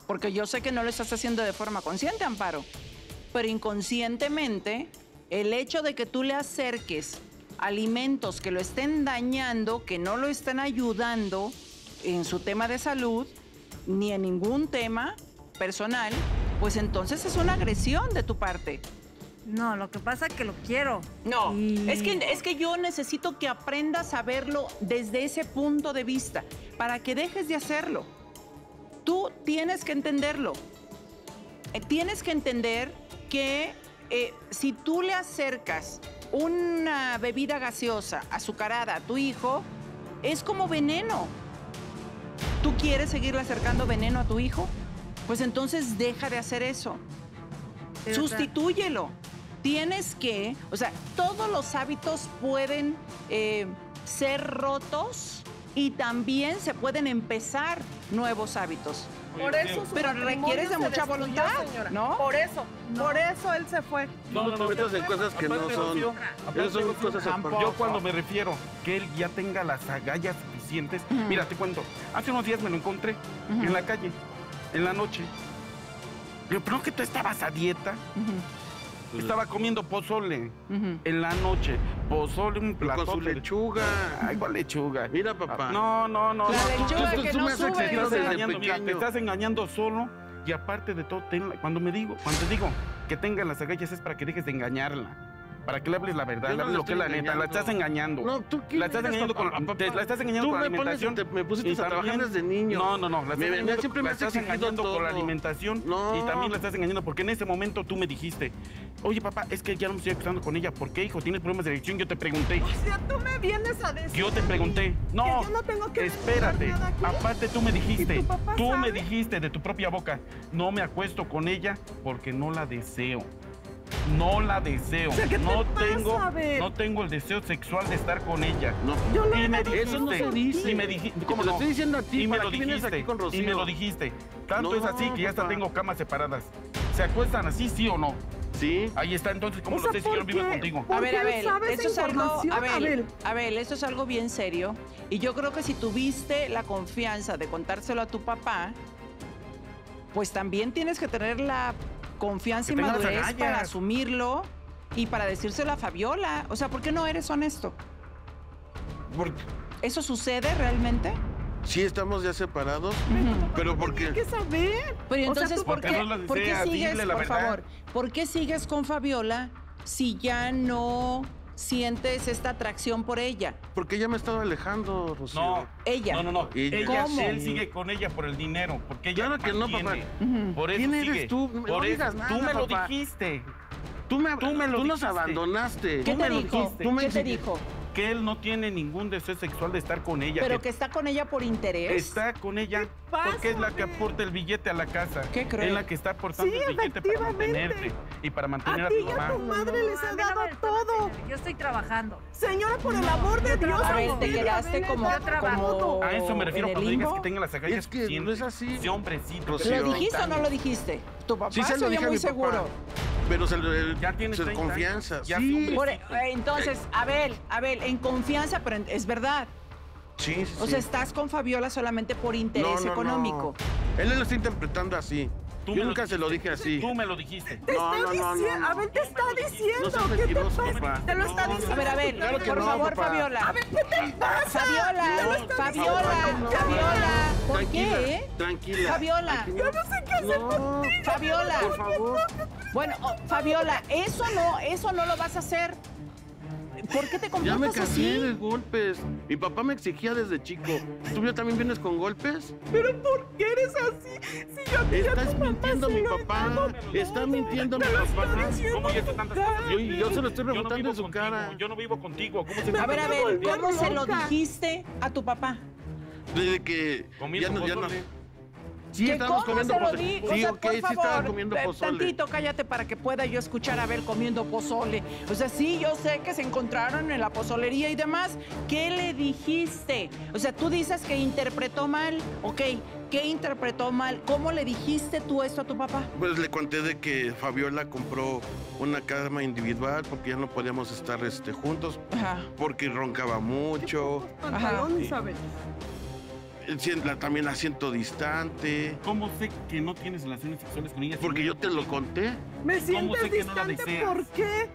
Porque yo sé que no lo estás haciendo de forma consciente, Amparo, pero inconscientemente, el hecho de que tú le acerques alimentos que lo estén dañando, que no lo estén ayudando en su tema de salud, ni en ningún tema personal, pues entonces es una agresión de tu parte. No, lo que pasa es que lo quiero. No, Y- es, que, es que yo necesito que aprendas a verlo desde ese punto de vista, para que dejes de hacerlo. Tú tienes que entenderlo. Eh, Tienes que entender que eh, si tú le acercas una bebida gaseosa azucarada a tu hijo, es como veneno. ¿Tú quieres seguirle acercando veneno a tu hijo? Pues entonces deja de hacer eso. Sustitúyelo. Tienes que, o sea, todos los hábitos pueden eh, ser rotos y también se pueden empezar nuevos hábitos. Por eso su Pero requieres de mucha voluntad, señora. ¿no? Por eso, por eso él se fue. No, no, te metas en cosas que no son. Esas son cosas. Yo cuando me refiero que él ya tenga las agallas suficientes, mira, te cuento, hace unos días me lo encontré en la calle, en la noche. Yo, pero que tú estabas a dieta. Estaba comiendo pozole en la noche. Pozole, un plato con su lechuga. Ay, ¿cuál lechuga? Mira, papá. Ah, No, no, no. La no, lechuga tú- que tú no me has sube. Te estás engañando, mira, te estás engañando solo y aparte de todo, ten cuando me digo, cuando te digo que tenga las agallas es para que dejes de engañarla. Para que le hables la verdad, le hables lo que es la neta, la estás engañando. No, tú quién La estás eres, engañando papá? con, te- la estás engañando tú con me pones- te- me pusiste a trabajar desde niño. No, no, no, la estás Me- engañando, siempre me la estás engañando con la alimentación No. y también la estás engañando porque en ese momento tú me dijiste, oye papá, es que ya no me estoy acostando con ella. ¿Por qué, hijo? ¿Tienes problemas de erección? Yo te pregunté. O sea, tú me vienes a decir. Yo te pregunté. No, Que yo no tengo que espérate. demostrar nada aquí. Aparte tú me dijiste, ¿Y tu papá tú me dijiste de tu propia boca, no me acuesto con ella porque no la deseo. No la deseo. O sea, ¿qué te no pasa, tengo, Abel? no tengo el deseo sexual de estar con ella. No. Yo y me dijiste, Eso no se dice. y me dijiste, ¿cómo Te lo estoy diciendo a ti, y me ¿para lo dijiste, aquí con Rocío? y me lo dijiste. Tanto No, es así que ya hasta tengo camas separadas. ¿Se acuestan así, sí o no? Sí. Ahí está, entonces, ¿cómo O lo sé si yo no ¿por vivo contigo? ¿Por A ver, Abel, sabe esto es algo, información, Abel, Abel? Abel, esto es algo bien serio. Y yo creo que si tuviste la confianza de contárselo a tu papá, pues también tienes que tener la confianza Que y madurez para asumirlo y para decírselo a Fabiola. O sea, ¿por qué no eres honesto? Porque ¿Eso sucede realmente? sí estamos ya separados, pero porque Hay que saber. Pero O sea, entonces, ¿por qué, no lo por qué sigues, por verdad. favor, por qué sigues con Fabiola si ya no sientes esta atracción por ella? porque ella me estaba alejando, Rocío. No. Ella. No, no, no. Ella. ¿Cómo? él sigue con ella por el dinero, porque ella Claro que no, papá. Por eso ¿Quién sigue. eres tú? No Por eso, digas tú nada, me lo papá. dijiste. Tú me, Tú me lo tú nos dijiste. abandonaste. ¿Qué Tú te me lo dijo? dijiste. Tú me ¿Qué te dijo? Que él no tiene ningún deseo sexual de estar con ella. Pero que está con ella por interés. Está con ella porque es la que aporta el billete a la casa. ¿Qué crees? Es la que está aportando Sí, el billete para mantenerte y para mantener A a, tu y a mamá. tu madre les ha no dado todo. Yo estoy trabajando. Señora, por el amor de Dios. A ver, te quedaste como, como A eso me refiero cuando digas que tenga las agallas Es que no es así. Sí, hombrecito. ¿Lo dijiste o no lo dijiste? Tu papá Sí, se lo dije muy seguro. Pero se le Ya 30 confianza. eh, entonces, Abel, Abel, en confianza, pero en- es verdad. sí, sí, O sí. sea, estás con Fabiola solamente por interés No, no, económico. no. Él lo está interpretando así. Tú Yo me lo nunca se lo dije así. Tú me lo dijiste. Te No, está no, no, diciendo, no, a ver, te está diciendo. ¿Qué te pasa? papá. Te lo está diciendo. A ver, Abel, Claro que por no, favor, papá. Fabiola. A ver, ¿qué te pasa? Fabiola, No, Fabiola, no, Fabiola. ¿Por Tranquila, qué? eh? Tranquila. Fabiola. Yo no sé qué hacer no, Fabiola. Por favor. Bueno, oh, Fabiola, eso no, eso no lo vas a hacer. ¿Por qué te Ya me comportas cansé de así? golpes. Mi papá me exigía desde chico. ¿Tú ya también vienes con golpes? Pero ¿por qué eres así? Si yo a ti a Estás mintiendo mi papá. dado Está todo. mintiendo mi Te lo papá. ¿Cómo ya tantas cosas? Yo, yo se lo estoy Yo no en su contigo, cara. Yo no vivo contigo. ¿Cómo se A ver, a ver, ¿cómo se lo dijiste a tu papá? Desde que Comiendo ya no, ya no. Sí, ¿Que estábamos ¿Cómo comiendo pozole. di? O Sí, sea, ok, por sí favor, estaba comiendo eh, pozole. tantito cállate para que pueda yo escuchar a Abel comiendo pozole. O sea, sí, yo sé que se encontraron en la pozolería y demás. ¿Qué le dijiste? O sea, tú dices que interpretó mal. Ok, ¿qué interpretó mal? ¿Cómo le dijiste tú esto a tu papá? Pues le conté de que Fabiola compró una cama individual porque ya no podíamos estar este, juntos, Ajá. porque roncaba mucho, Pantalones, Ajá. ver. el sien- la- también la siento distante, ¿Cómo sé que no tienes relaciones sexuales con ella? porque no- yo te lo conté. Me ¿Cómo sientes sé que no la distante, deseas? ¿por qué?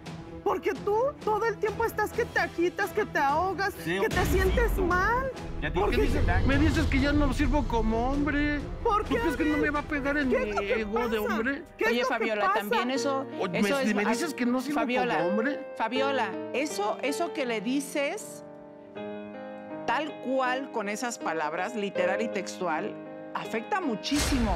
Porque tú todo el tiempo estás que te agitas, que te ahogas, Sí, que te sientes mal. Ya ¿Por qué Me dices que ya no sirvo como hombre. ¿Por ¿Tú qué? crees que no me va a pegar en mi ¿Qué es lo que ego de hombre? ¿Qué es Oye, Fabiola, pasa? también eso, O- eso me, es... me dices que no sirvo Fabiola, como hombre. Fabiola, eso, eso que le dices, tal cual con esas palabras, literal y textual, afecta muchísimo.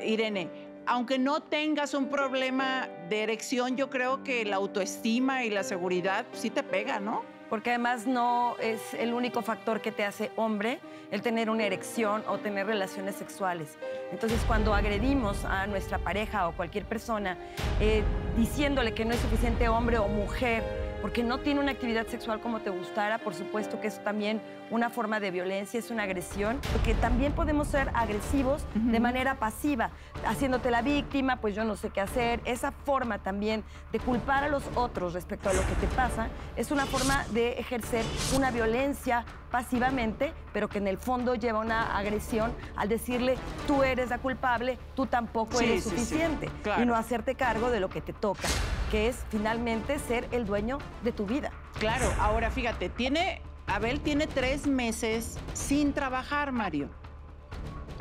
Irene, aunque no tengas un problema de erección, yo creo que la autoestima y la seguridad sí te pega, ¿no? Porque además no es el único factor que te hace hombre el tener una erección o tener relaciones sexuales. Entonces, cuando agredimos a nuestra pareja o cualquier persona eh, diciéndole que no es suficiente hombre o mujer porque no tiene una actividad sexual como te gustara, por supuesto que es también una forma de violencia, es una agresión, porque también podemos ser agresivos de manera pasiva, haciéndote la víctima, pues yo no sé qué hacer. Esa forma también de culpar a los otros respecto a lo que te pasa es una forma de ejercer una violencia pasivamente, pero que en el fondo lleva una agresión al decirle tú eres la culpable, tú tampoco Sí, eres sí, sí, suficiente claro. y no hacerte cargo de lo que te toca, que es finalmente ser el dueño de tu vida. Claro, ahora fíjate, tiene, Abel tiene tres meses sin trabajar, Mario.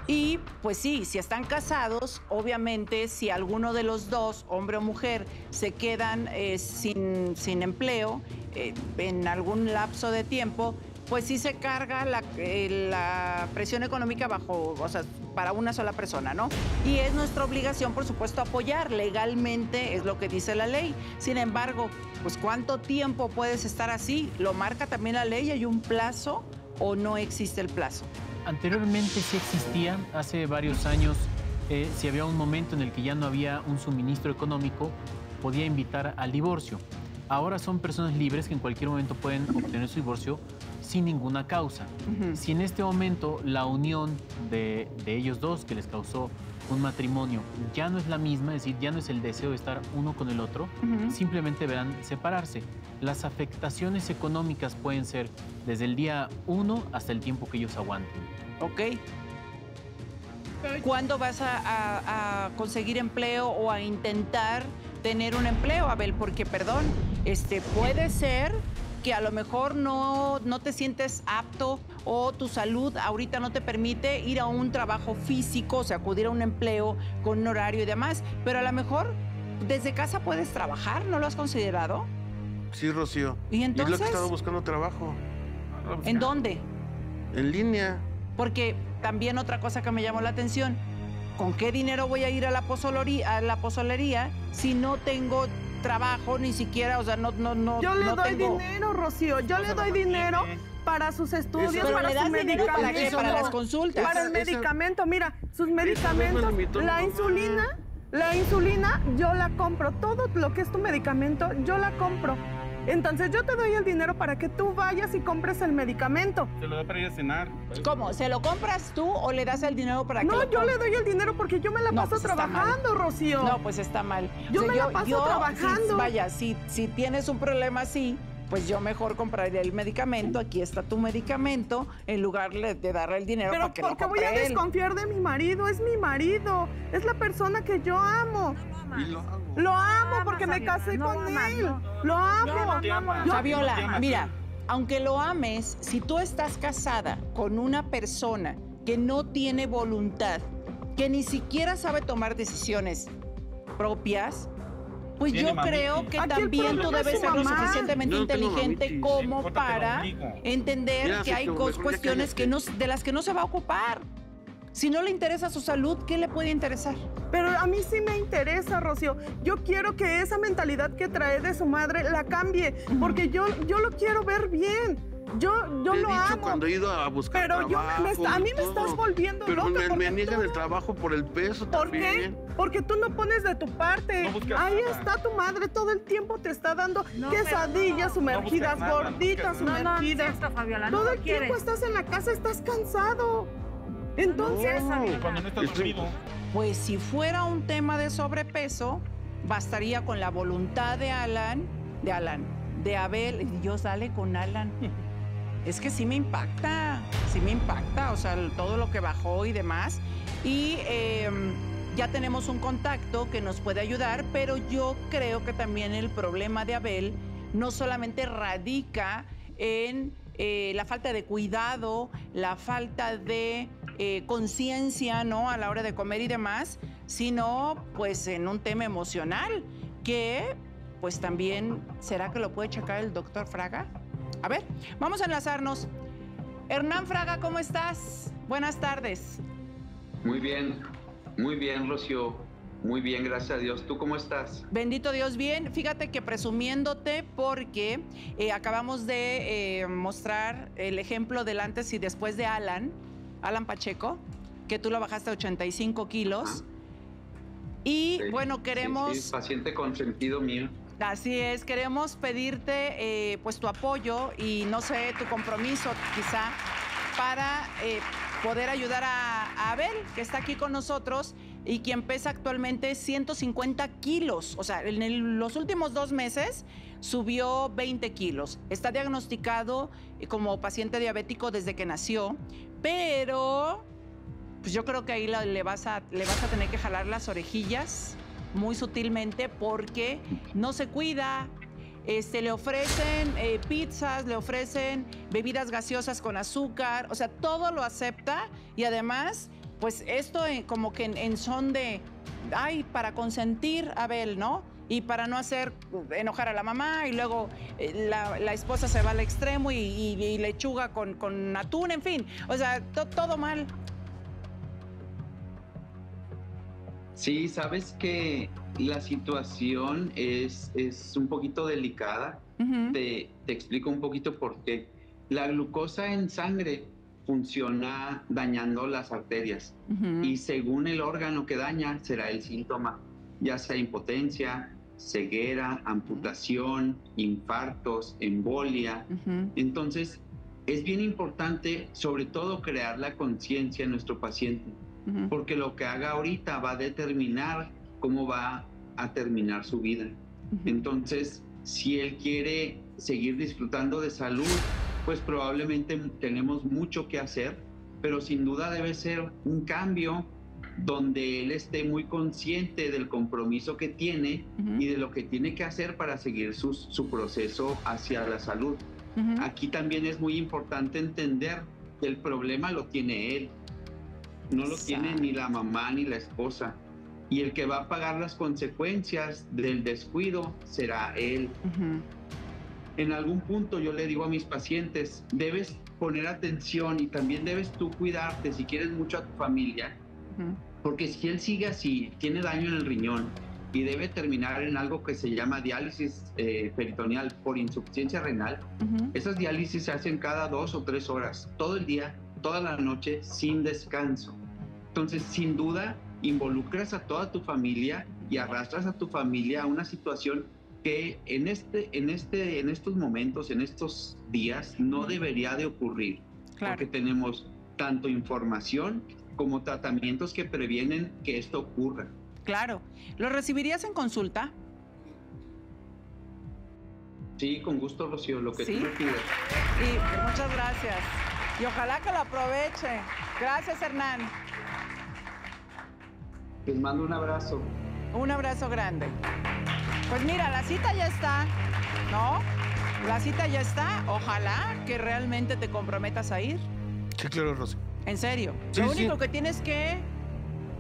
Y pues sí, si están casados, obviamente si alguno de los dos, hombre o mujer, se quedan eh, sin, sin empleo eh, en algún lapso de tiempo, pues sí se carga la, eh, la presión económica bajo, o sea, para una sola persona, ¿no? Y es nuestra obligación, por supuesto, apoyar. Legalmente es lo que dice la ley. Sin embargo, pues ¿cuánto tiempo puedes estar así? ¿Lo marca también la ley? ¿Hay un plazo o no existe el plazo? Anteriormente sí existía, hace varios años, eh, si había un momento en el que ya no había un suministro económico, podía invitar al divorcio. Ahora son personas libres que en cualquier momento pueden obtener su divorcio sin ninguna causa. Si en este momento la unión de, de ellos dos que les causó un matrimonio ya no es la misma, es decir, ya no es el deseo de estar uno con el otro, simplemente deberán separarse. Las afectaciones económicas pueden ser desde el día uno hasta el tiempo que ellos aguanten. ¿Ok? ¿Cuándo vas a, a- a conseguir empleo o a intentar tener un empleo, Abel? Porque, perdón, este, puede ser que a lo mejor no, no te sientes apto o tu salud ahorita no te permite ir a un trabajo físico, o sea, acudir a un empleo con un horario y demás, pero a lo mejor desde casa puedes trabajar, ¿no lo has considerado? Sí, Rocío. ¿Y es lo que he entonces? estado buscando trabajo. ¿En dónde? En línea. Porque también otra cosa que me llamó la atención, ¿con qué dinero voy a ir a la, a la pozolería si no tengo trabajo, ni siquiera, o sea, no, no, no. Yo le no doy tengo- dinero, Rocío. Yo le doy dinero para sus estudios, Eso- para le su das dinero para qué? medicamento. Para las consultas. Para el medicamento, mira, sus me medicamentos, la mamá. insulina, la insulina yo la compro, todo lo que es tu medicamento yo la compro. Entonces yo te doy el dinero para que tú vayas y compres el medicamento. Se lo da para ir a cenar. ¿Cómo? ¿Se lo compras tú o le das el dinero para que No, lo yo le doy el dinero porque yo me la No, paso pues trabajando, Rocío. No, pues está mal. Yo me la paso trabajando. si- vaya, si, si tienes un problema así, pues yo mejor compraría el medicamento. Aquí está tu medicamento, en lugar de, darle el dinero Pero para que lo ¿por qué voy a desconfiar de mi marido? Es mi marido, es la persona que yo amo. Y lo amo porque me casé con él. Lo amo. Fabiola, mira, aunque lo ames, si tú estás casada con una persona que no tiene voluntad, que ni siquiera sabe tomar decisiones propias, pues Tiene yo creo que Aquí también tú debes ser lo suficientemente no inteligente como para entender Mira, que hay cuestiones que no, de las que no se va a ocupar. Si no le interesa su salud, ¿qué le puede interesar? Pero a mí sí me interesa, Rocío. Yo quiero que esa mentalidad que trae de su madre la cambie, porque yo, yo lo quiero ver bien. Yo, yo Te he lo dicho amo. cuando he ido a buscar Pero me- trabajo. me está- a mí me estás todo. volviendo Pero loca me, porque me niegan el trabajo por el peso ¿Por también. qué? Porque tú no pones de tu parte. No Ahí nada. está tu madre, todo el tiempo te está dando No, quesadillas pero sumergidas, gorditas buscas No, no, sumergidas. esto, Fabiola, todo el tiempo quieres. estás en la casa, estás cansado. Entonces, No. Cuando no estás dormido. Pues si fuera un tema de sobrepeso, bastaría con la voluntad de Alan, de Alan, de Abel, y Dios dale con Alan. [laughs] Es que sí me impacta, sí me impacta, o sea, todo lo que bajó y demás. Y eh, ya tenemos un contacto que nos puede ayudar, pero yo creo que también el problema de Abel no solamente radica en eh, la falta de cuidado, la falta de eh, conciencia, ¿no? A la hora de comer y demás, sino pues en un tema emocional que pues también, ¿será que lo puede checar el doctor Fraga? A ver, vamos a enlazarnos. Hernán Fraga, ¿cómo estás? Buenas tardes. Muy bien, muy bien, Rocío. Muy bien, gracias a Dios. ¿Tú cómo estás? Bendito Dios, bien. Fíjate que presumiéndote porque eh, acabamos de eh, mostrar el ejemplo del antes y después de Alan, Alan Pacheco, que tú lo bajaste a 85 kilos. Y Sí, bueno, sí, queremos... sí, paciente consentido mío. Así es, queremos pedirte eh, pues tu apoyo y no sé, tu compromiso quizá para eh, poder ayudar a, a Abel, que está aquí con nosotros y quien pesa actualmente 150 kilos. O sea, en el- los últimos dos meses subió 20 kilos. Está diagnosticado eh, como paciente diabético desde que nació, pero pues yo creo que ahí le, vas a, le vas a tener que jalar las orejillas muy sutilmente porque no se cuida. Este, le ofrecen eh, pizzas, le ofrecen bebidas gaseosas con azúcar, o sea, todo lo acepta y además, pues esto eh, como que en, en son de, ay, para consentir a Abel, ¿no? Y para no hacer enojar a la mamá y luego eh, la, la esposa se va al extremo y, y- y lechuga con, con atún, en fin, o sea, to- todo mal. Sí, sabes que la situación es, es un poquito delicada. Te, te explico un poquito por qué. La glucosa en sangre funciona dañando las arterias y según el órgano que daña será el síntoma, ya sea impotencia, ceguera, amputación, infartos, embolia. Entonces, es bien importante, sobre todo, crear la conciencia en nuestro paciente, porque lo que haga ahorita va a determinar cómo va a terminar su vida. Entonces, si él quiere seguir disfrutando de salud, pues probablemente tenemos mucho que hacer, pero sin duda debe ser un cambio donde él esté muy consciente del compromiso que tiene y de lo que tiene que hacer para seguir sus- su proceso hacia la salud. Aquí también es muy importante entender que el problema lo tiene él, no lo tiene ni la mamá ni la esposa. Y el que va a pagar las consecuencias del descuido será él. En algún punto yo le digo a mis pacientes, debes poner atención y también debes tú cuidarte si quieres mucho a tu familia. Porque si él sigue así, tiene daño en el riñón, y debe terminar en algo que se llama diálisis eh, peritoneal por insuficiencia renal. Esas diálisis se hacen cada dos o tres horas, todo el día, toda la noche, sin descanso. Entonces, sin duda, involucras a toda tu familia y arrastras a tu familia a una situación que en, este, en, este, en estos momentos, en estos días, no debería de ocurrir. Porque tenemos tanto información como tratamientos que previenen que esto ocurra. Claro. ¿Lo recibirías en consulta? Sí, con gusto, Rocío, lo que tú me pidas. Sí, muchas gracias. Y ojalá que lo aproveche. Gracias, Hernán. Les mando un abrazo. Un abrazo grande. Pues mira, la cita ya está, ¿no? La cita ya está. Ojalá que realmente te comprometas a ir. Sí, claro, Rocío. En serio. lo único que tienes que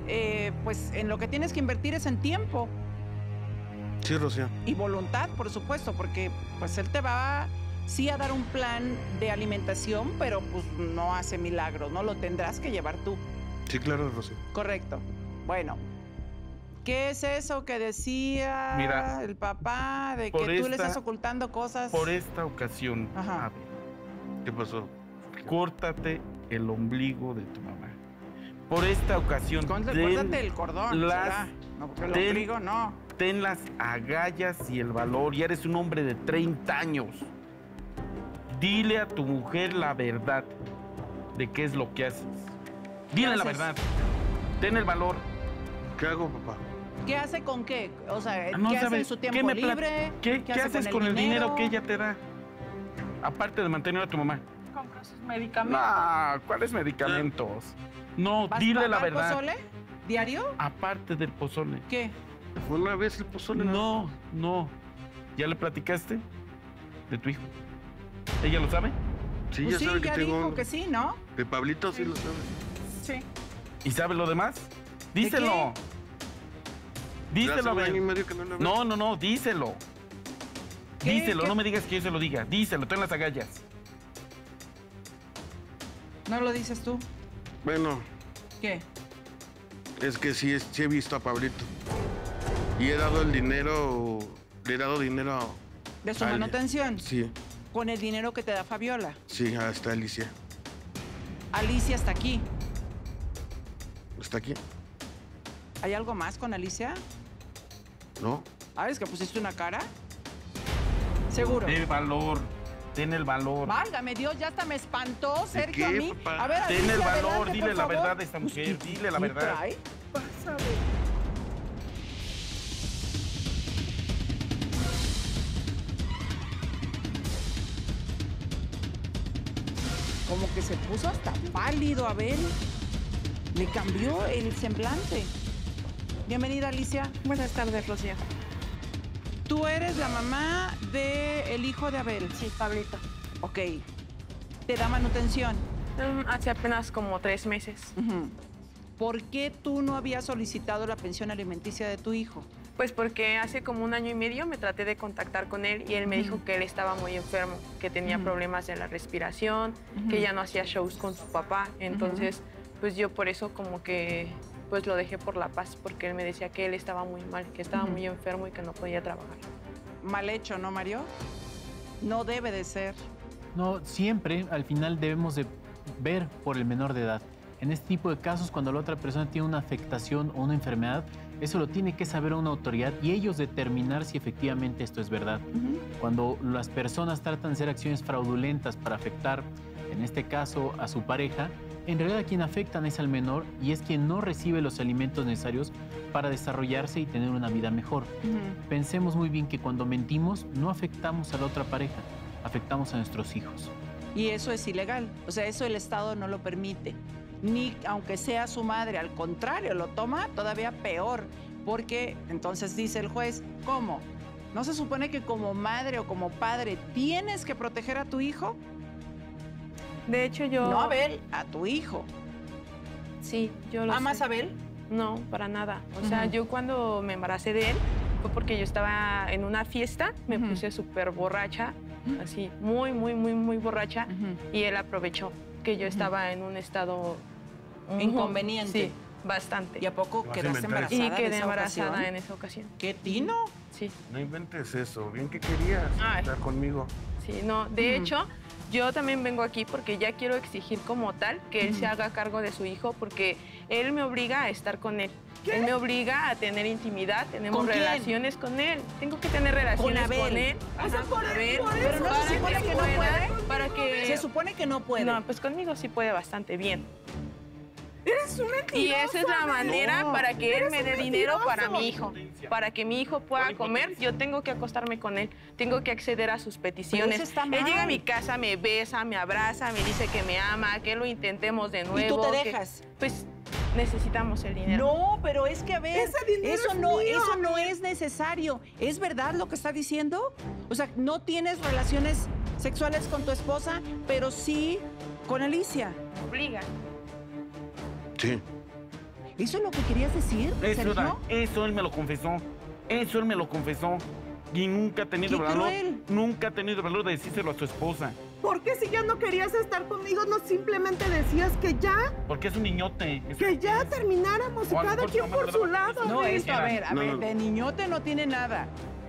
eh, pues en lo que tienes que invertir es en tiempo. Sí, Rocío. Y voluntad, por supuesto, porque pues él te va sí a dar un plan de alimentación, pero pues no hace milagros, ¿no? Lo tendrás que llevar tú. Sí, claro, Rocío. Correcto. Bueno, ¿qué es eso que decía el papá de que tú le estás ocultando cosas? Por esta ocasión, Ajá. ¿Qué pasó? Córtate el ombligo de tu mamá por esta ocasión. Ten el cordón. Las, no, porque el no. Ten las agallas y el valor. Y eres un hombre de 30 años. Dile a tu mujer la verdad de qué es lo que haces. Dile la verdad. Ten el valor. ¿Qué hago, papá? ¿Qué hace con qué? O sea, ah, ¿qué hace en su tiempo libre? ¿Qué, haces con, el, dinero? que ella te da? Aparte de mantener a tu mamá. Sus medicamentos. No, ¿cuáles medicamentos? No, dile la verdad. pozole? ¿Diario? Aparte del pozole. ¿Qué? ¿Fue una vez el pozole? No, no. ¿Ya le platicaste de tu hijo? ¿Ella lo sabe? Sí, pues ya sabe que ya tengo. Dijo que sí, ¿no? De Pablito sí, lo sabe. Sí. ¿Y sabe lo demás? Díselo. Díselo, a ver. No, no, no, díselo. Díselo, no me digas que yo se lo diga. Díselo, ten las agallas. ¿No lo dices tú? Bueno. ¿Qué? Es que sí, he visto a Pablito. Y he dado el dinero, le he dado dinero. ¿De su manutención? Sí. ¿Con el dinero que te da Fabiola? Sí, hasta Alicia. Alicia está aquí. ¿Está aquí? ¿Hay algo más con Alicia? No. Ah, es que pusiste una cara. Seguro. De valor. Ten el valor. Válgame Dios, ya hasta me espantó Sergio a mí. A ver, Ten el valor, dile la verdad a esta pues, mujer, dile la verdad. Trae? Pásame. Como que se puso hasta pálido, a ver. Le cambió el semblante. Bienvenida, Alicia. Buenas tardes, Rocío. Tú eres la mamá del hijo de Abel. Sí, Pablito. Ok. ¿Te da manutención? Mm, hace apenas como tres meses. ¿Por qué tú no habías solicitado la pensión alimenticia de tu hijo? Pues porque hace como un año y medio me traté de contactar con él y él me dijo que él estaba muy enfermo, que tenía problemas de la respiración, que ya no hacía shows con su papá. Entonces, pues yo por eso como que pues lo dejé por la paz, porque él me decía que él estaba muy mal, que estaba muy enfermo y que no podía trabajar. Mal hecho, ¿no, Mario? No debe de ser. No, siempre al final debemos de ver por el menor de edad. En este tipo de casos, cuando la otra persona tiene una afectación o una enfermedad, eso lo tiene que saber una autoridad y ellos determinar si efectivamente esto es verdad. Cuando las personas tratan de hacer acciones fraudulentas para afectar, en este caso, a su pareja, en realidad quien afectan es al menor y es quien no recibe los alimentos necesarios para desarrollarse y tener una vida mejor. Pensemos muy bien que cuando mentimos no afectamos a la otra pareja, afectamos a nuestros hijos. Y eso es ilegal, o sea, eso el Estado no lo permite, ni aunque sea su madre, al contrario, lo toma todavía peor, porque entonces dice el juez, ¿cómo? ¿No se supone que como madre o como padre tienes que proteger a tu hijo? De hecho, yo. No a Abel, a tu hijo. Sí, yo lo ¿Amas a Abel? No, para nada. O sea, yo cuando me embaracé de él fue porque yo estaba en una fiesta, me puse súper borracha, así, muy, muy, muy, muy borracha, y él aprovechó que yo estaba en un estado inconveniente. Sí. bastante. ¿Y a poco quedaste embarazada? Y quedé embarazada ocasión? en esa ocasión. ¿Qué tino? Sí. No inventes eso. Bien que querías Ay. estar conmigo. Sí, no. De hecho, yo también vengo aquí porque ya quiero exigir como tal que él se haga cargo de su hijo porque él me obliga a estar con él. Él me obliga a tener intimidad, tenemos ¿Con relaciones con él. Tengo que tener relaciones con, Abel. él. Ajá, con Abel. Pero no se supone que no pueda- puede. Para que... Se supone que no puede. No, pues conmigo sí puede bastante bien. Eres un Y esa es la manera No. para que él me dé dinero para mentiroso. mi hijo. Para que mi hijo pueda comer, yo tengo que acostarme con él. Tengo que acceder a sus peticiones. eso está Él llega a mal. mi casa, me besa, me abraza, me dice que me ama, que lo intentemos de nuevo. tú te que- dejas? Pues necesitamos el dinero. No, pero es que a ver, Ese dinero eso es no, mío, eso no es necesario. ¿Es verdad lo que está diciendo? O sea, no tienes relaciones sexuales con tu esposa, pero sí con Alicia. Obliga. Sí. ¿Eso es lo que querías decir, Eso, Sergio? era- eso él me lo confesó. Eso él me lo confesó. Y nunca ha tenido ¡Qué valor. cruel! Nunca ha tenido el valor de decírselo a su esposa. ¿Por qué si ya no querías estar conmigo no simplemente decías que ya, Porque es un niñote. es- que ya termináramos y cada quien por su lado? No, esto, a ver, a No, ver, no. de niñote no tiene nada.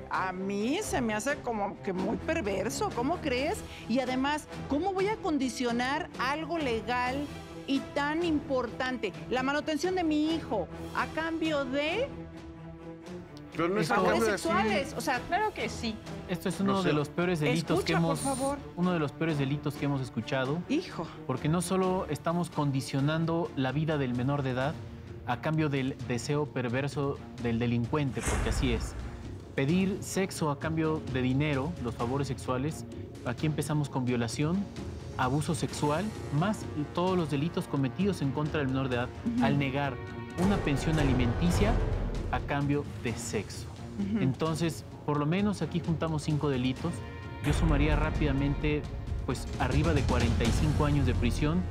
A mí se me hace como que muy perverso, ¿cómo crees? Y además, ¿cómo voy a condicionar algo legal y tan importante? La manutención de mi hijo a cambio de Pero no es a favores así. sexuales. O sea, Claro que sí. Esto es uno No sé. de los peores delitos que por hemos favor. uno de los peores delitos que hemos escuchado, hijo. porque no solo estamos condicionando la vida del menor de edad a cambio del deseo perverso del delincuente, porque así es. Pedir sexo a cambio de dinero, los favores sexuales, aquí empezamos con violación, abuso sexual, más todos los delitos cometidos en contra del menor de edad al negar una pensión alimenticia a cambio de sexo. Entonces, por lo menos aquí juntamos cinco delitos. Yo sumaría rápidamente, pues, arriba de 45 años de prisión,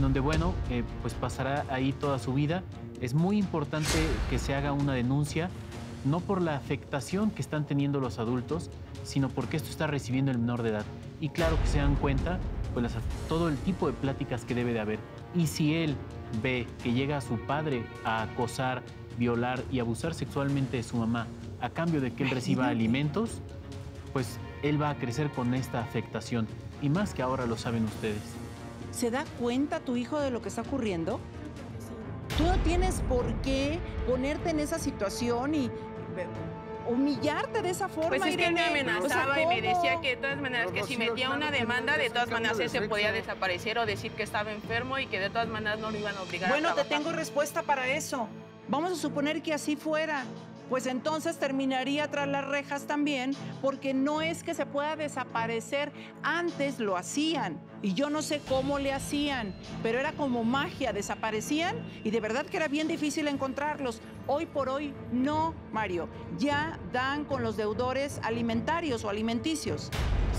donde, bueno, eh, pues pasará ahí toda su vida. Es muy importante que se haga una denuncia, no por la afectación que están teniendo los adultos, sino porque esto está recibiendo el menor de edad. Y claro que se dan cuenta, pues, las- todo el tipo de pláticas que debe de haber. Y si él ve que llega a su padre a acosar, violar y abusar sexualmente de su mamá a cambio de que él reciba alimentos, pues él va a crecer con esta afectación. Y más que ahora lo saben ustedes. ¿Se da cuenta tu hijo de lo que está ocurriendo? Tú no tienes por qué ponerte en esa situación y humillarte de esa forma. Pues es que él me Irene. O sea, amenazaba y me decía que de todas maneras que si metía una que demanda, de todas maneras él se podía desaparecer o decir que estaba enfermo y que de todas maneras no lo iban a obligar Bueno, a te tengo respuesta para eso. Vamos a suponer que así fuera. Pues entonces terminaría tras las rejas también, porque no es que se pueda desaparecer. Antes lo hacían y yo no sé cómo le hacían, pero era como magia, desaparecían y de verdad que era bien difícil encontrarlos. Hoy por hoy no, Mario. Ya dan con los deudores alimentarios o alimenticios.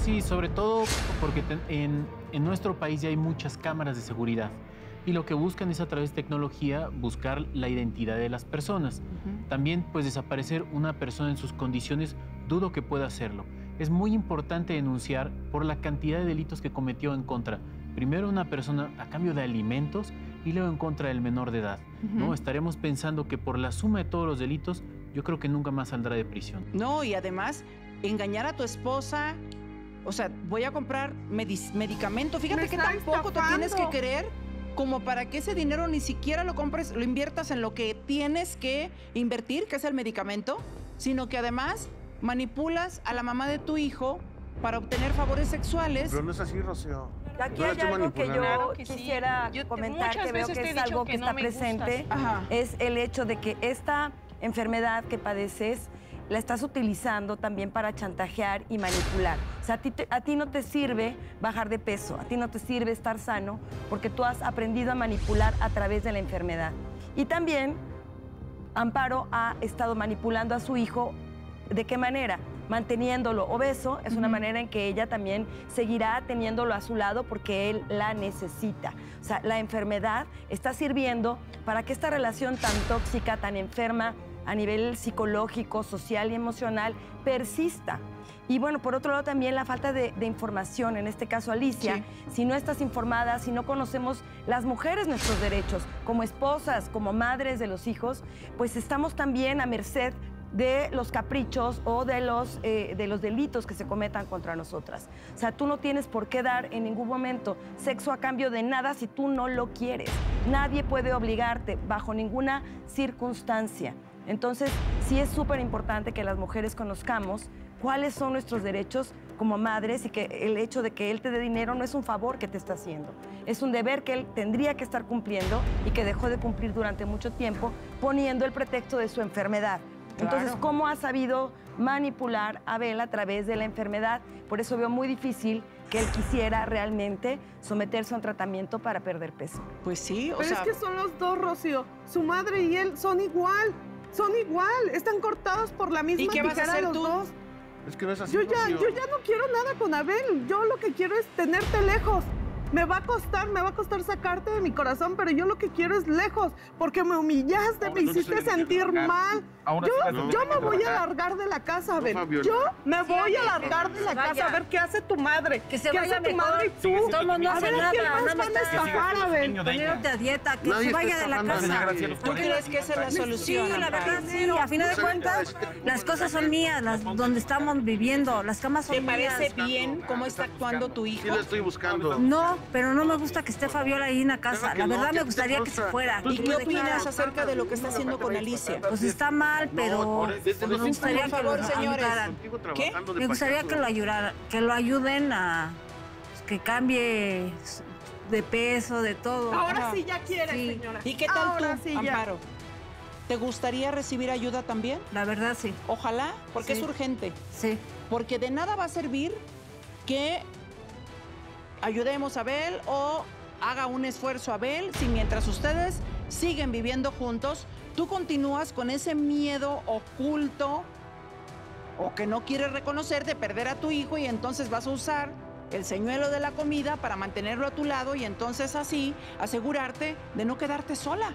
Sí, sobre todo porque en, en nuestro país ya hay muchas cámaras de seguridad. Y lo que buscan es a través de tecnología buscar la identidad de las personas. También pues desaparecer una persona en sus condiciones, dudo que pueda hacerlo. Es muy importante denunciar por la cantidad de delitos que cometió en contra. Primero una persona a cambio de alimentos y luego en contra del menor de edad. ¿no? Estaremos pensando que por la suma de todos los delitos, yo creo que nunca más saldrá de prisión. No, y además, engañar a tu esposa. O sea, voy a comprar medicamento. Fíjate Me que tampoco te tienes que estafando. querer como para que ese dinero ni siquiera lo compres, lo inviertas en lo que tienes que invertir, que es el medicamento, sino que además manipulas a la mamá de tu hijo para obtener favores sexuales. Pero no es así, Rocío. Aquí No hay algo que yo manipulando. Claro que sí. quisiera Yo te- comentar, que veo que es algo que que no está presente, Ajá. es el hecho de que esta enfermedad que padeces la estás utilizando también para chantajear y manipular. O sea, a ti, te- a ti no te sirve bajar de peso, a ti no te sirve estar sano, porque tú has aprendido a manipular a través de la enfermedad. Y también Amparo ha estado manipulando a su hijo. ¿De qué manera? Manteniéndolo obeso, es una manera en que ella también seguirá teniéndolo a su lado porque él la necesita. O sea, la enfermedad está sirviendo para que esta relación tan tóxica, tan enferma, a nivel psicológico, social y emocional persista. Y bueno, por otro lado también la falta de, de información, en este caso Alicia, Sí. si no estás informada, si no conocemos las mujeres nuestros derechos, como esposas, como madres de los hijos, pues estamos también a merced de los caprichos o de los, eh, de los delitos que se cometan contra nosotras. O sea, tú no tienes por qué dar en ningún momento sexo a cambio de nada si tú no lo quieres. Nadie puede obligarte bajo ninguna circunstancia. Entonces, sí es súper importante que las mujeres conozcamos cuáles son nuestros derechos como madres y que el hecho de que él te dé dinero no es un favor que te está haciendo, es un deber que él tendría que estar cumpliendo y que dejó de cumplir durante mucho tiempo poniendo el pretexto de su enfermedad. Entonces. ¿cómo ha sabido manipular a Abel a través de la enfermedad? Por eso veo muy difícil que él quisiera realmente someterse a un tratamiento para perder peso. Pues sí, o Pero sea, es que son los dos, Rocío. Su madre y él son igual. Son igual. Están cortados por la misma ¿Y qué vas a tijera hacer los tú? dos. Es que no es así. Yo ya, yo ya no quiero nada con Abel. Yo lo que quiero es tenerte lejos. Me va a costar, me va a costar sacarte de mi corazón, pero yo lo que quiero es lejos, porque me humillaste, me no te hiciste sentir mal. Ahora sí yo a yo me voy a largar. de la casa, Abel. Fabiola. yo me voy a largar de la casa a ver qué hace tu madre. Que se ¿Qué vaya hace tu mejor. madre y tú? no A hace ver, ¿a nada, quién más van a estafar, a dieta, que Nadie se vaya de la a casa. a ¿tú crees que esa es la Sí, solución? la Amparo? verdad sí, a final de cuentas, las cosas son mías, las donde estamos viviendo, las camas son ¿Te parece mías. bien cómo está actuando tu hijo? Sí la estoy buscando. No, pero no me gusta que esté Fabiola ahí en la casa. La verdad ¿qué me gustaría que se fuera. ¿Y qué opinas acerca de lo que está haciendo con Alicia? Pues está mal, pero desde los me gustaría Por que favor, lo señores. ayudaran. Contigo ¿Qué? trabajando de Me gustaría payaso. que lo ayudara, que lo ayuden a pues, que cambie de peso, de todo. Ahora Ajá. sí ya quiere, Sí. señora. ¿Y qué tal Ahora tú, sí. Amparo? ¿Te gustaría recibir ayuda también? La verdad sí, Ojalá, porque Sí. es urgente. sí. Porque de nada va a servir que ayudemos a Abel o haga un esfuerzo a Abel si mientras ustedes siguen viviendo juntos, tú continúas con ese miedo oculto o que no quieres reconocer de perder a tu hijo y entonces vas a usar el señuelo de la comida para mantenerlo a tu lado y entonces así asegurarte de no quedarte sola.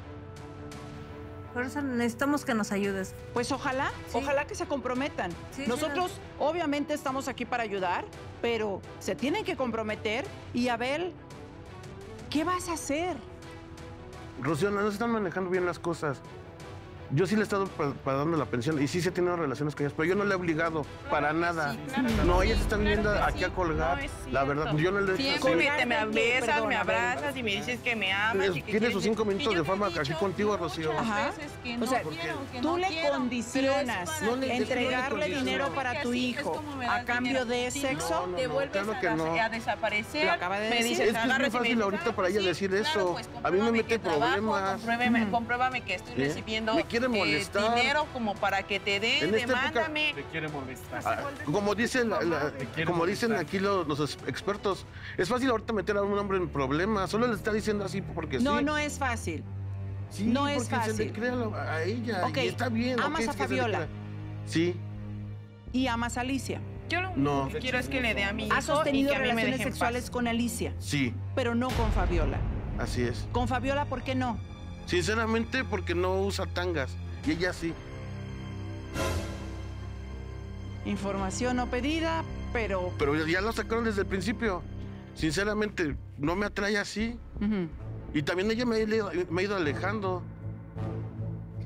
Por eso necesitamos que nos ayudes. Pues ojalá, Sí. ojalá que se comprometan. Sí, sí, Nosotros obviamente estamos aquí para ayudar, pero se tienen que comprometer y Abel, ¿qué vas a hacer? Rocío, no se están manejando bien las cosas. Yo sí le he estado pa- pagando la pensión y sí se tenido relaciones con ellas, pero yo no le he obligado para nada. no, ellas están viendo aquí a colgar. No la verdad, yo no le he Siempre me, te me besas, perdón, me abrazas y me dices que me amas. y que Tienes sus cinco minutos de fama aquí contigo, Rocío. Ajá. O sea, quiero, Tú no le quiero, condicionas entregarle dinero para tu hijo a cambio dinero. de sexo. no, No, te vuelves claro a, desaparecer. Lo acaba de me decir. dices, Es que es muy fácil ahorita ah, para ella sí, decir claro, eso. pues, A mí me mete problemas. Compruébame, que estoy ¿Eh? recibiendo Me quiere eh, molestar. dinero como para que te dé, En esta época- demándame. Te quiere molestar. Ah, Como dicen, la- la- quiere como dicen molestar. aquí los, los ex- expertos, es fácil ahorita meter a un hombre en problemas. Solo le está diciendo así porque No, sí. no es fácil. Sí, no es porque se le fácil. crea lo- a ella Ok, y está bien. amas ok, a que se le Fabiola. crea. Sí, Y amas a Alicia. Yo lo único No. que quiero es que le dé a mi hijo Has sostenido y que a mí me relaciones dejen sexuales paz. con Alicia, sí, pero no con Fabiola. así es. Con Fabiola, ¿por qué no? Sinceramente, porque no usa tangas. Y ella sí. Información no pedida, pero... Pero ya lo sacaron desde el principio. Sinceramente, no me atrae así. Y también ella me ha ido, me ha ido alejando.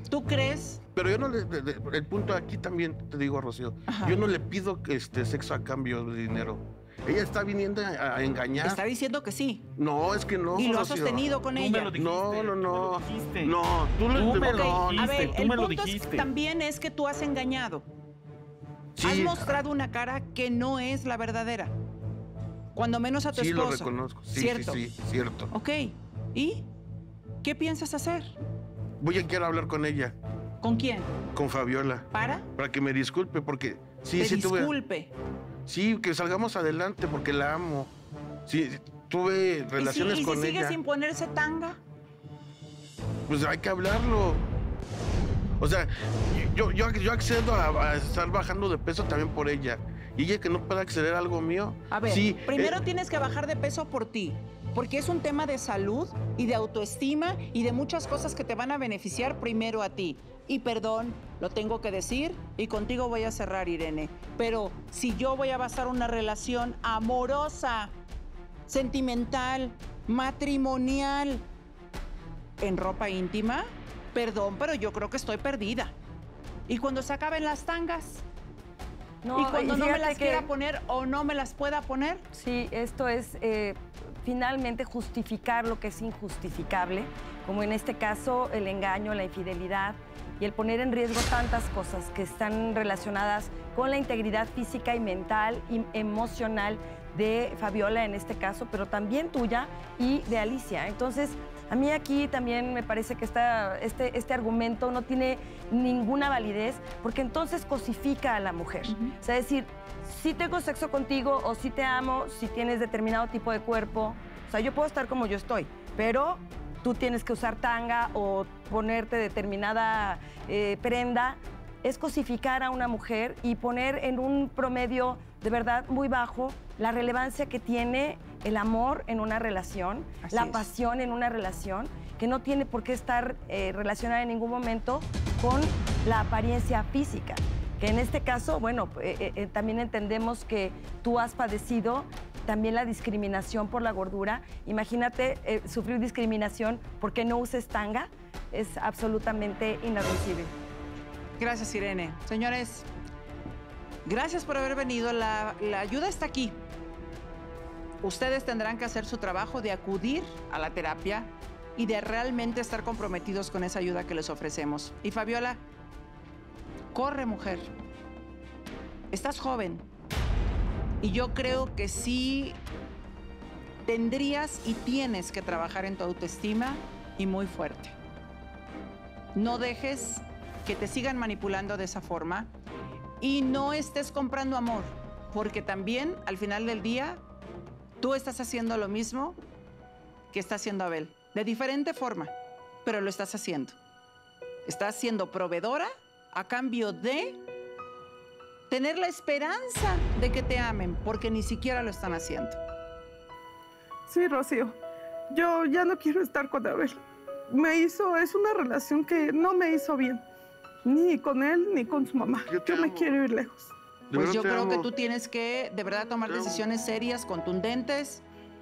¿Tú crees? Pero yo no le. el punto aquí también, te digo, Rocío. Ajá. Yo no le pido este, sexo a cambio de dinero. Ella está viniendo a, a engañar. Está diciendo que sí. No, es que no. y lo ha sostenido con me ella. lo dijiste. No, no, tú me no. lo dijiste. No, tú, le- Tú me lo a ver, tú el me lo punto es- también es que tú has engañado. Sí, Has mostrado una cara que no es la verdadera. Cuando menos a tu sí lo esposo. reconozco. Sí, Cierto. sí, sí, cierto. Ok. ¿Y qué piensas hacer? Voy a quiero hablar con ella, ¿Con quién? con Fabiola, ¿Para? para que me disculpe, porque sí, Te sí tuve. Sí, que salgamos adelante, porque la amo. Sí, tuve ¿Y si, relaciones y si con sigue ella. sin ponerse tanga? Pues hay que hablarlo. O sea, yo, yo, yo accedo a, a estar bajando de peso también por ella. Y ella que no pueda acceder a algo mío. A ver, sí, primero eh, tienes que bajar de peso por ti. porque es un tema de salud y de autoestima y de muchas cosas que te van a beneficiar primero a ti. Y perdón, lo tengo que decir y contigo voy a cerrar, Irene. Pero si yo voy a basar una relación amorosa, sentimental, matrimonial en ropa íntima, perdón, pero yo creo que estoy perdida. Y cuando se acaben las tangas, No, y cuando no me las que- quiera poner o no me las pueda poner, Sí, esto es eh, finalmente justificar lo que es injustificable, como en este caso el engaño, la infidelidad y el poner en riesgo tantas cosas que están relacionadas con la integridad física y mental y emocional de Fabiola en este caso, pero también tuya y de Alicia. Entonces, a mí aquí también me parece que esta, este, este argumento no tiene ninguna validez porque entonces cosifica a la mujer. O sea, decir, si tengo sexo contigo o si te amo, si tienes determinado tipo de cuerpo. O sea, yo puedo estar como yo estoy, pero tú tienes que usar tanga o ponerte determinada eh, prenda. Es cosificar a una mujer y poner en un promedio de verdad muy bajo la relevancia que tiene el amor en una relación, Así la es. pasión en una relación, que no tiene por qué estar eh, relacionada en ningún momento con la apariencia física. En este caso, bueno, eh, eh, eh, también entendemos que tú has padecido también la discriminación por la gordura. Imagínate sufrir discriminación porque no uses tanga, es absolutamente inadmisible. Gracias, Irene. Señores, gracias por haber venido. La ayuda está aquí. Ustedes tendrán que hacer su trabajo de acudir a la terapia y de realmente estar comprometidos con esa ayuda que les ofrecemos. Y Fabiola, corre mujer. Estás joven. Y yo creo que sí tendrías y tienes que trabajar en tu autoestima y muy fuerte. No dejes que te sigan manipulando de esa forma y no estés comprando amor, porque también al final del día tú estás haciendo lo mismo que está haciendo Abel, de diferente forma, pero lo estás haciendo. Estás siendo proveedora a cambio de tener la esperanza de que te amen, porque ni siquiera lo están haciendo. Sí, Rocío. Yo ya no quiero estar con Abel. Me hizo, es una relación que no me hizo bien. Ni con él, ni con su mamá. Yo, me quiero ir lejos. Pues yo creo que tú tienes que de verdad tomar decisiones serias, contundentes.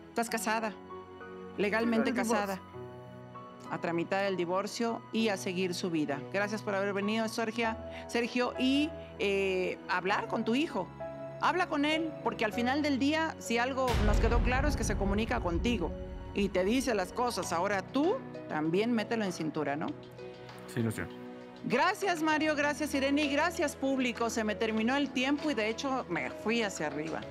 Estás casada, legalmente casada. A tramitar el divorcio y a seguir su vida. Gracias por haber venido, Sergio. Sergio, y eh, hablar con tu hijo. Habla con él, porque al final del día, si algo nos quedó claro es que se comunica contigo y te dice las cosas. Ahora tú también mételo en cintura, ¿no? Sí, Lucía. Gracias Mario, gracias Irene y gracias público. Se me terminó el tiempo y de hecho me fui hacia arriba.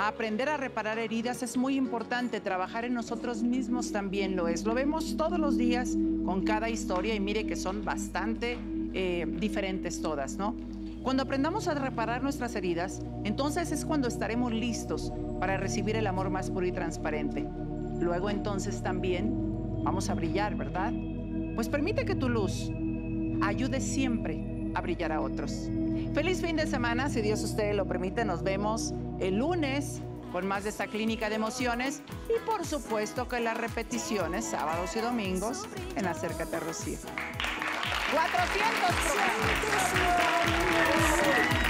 Aprender a reparar heridas es muy importante, trabajar en nosotros mismos también lo es. Lo vemos todos los días con cada historia y mire que son bastante eh, diferentes todas, ¿no? Cuando aprendamos a reparar nuestras heridas, entonces es cuando estaremos listos para recibir el amor más puro y transparente. Luego entonces también vamos a brillar, ¿verdad? Pues permite que tu luz ayude siempre a brillar a otros. Feliz fin de semana, si Dios usted lo permite, nos vemos el lunes con más de esta clínica de emociones y por supuesto que las repeticiones sábados y domingos en Acércate Rocío. 400 programas.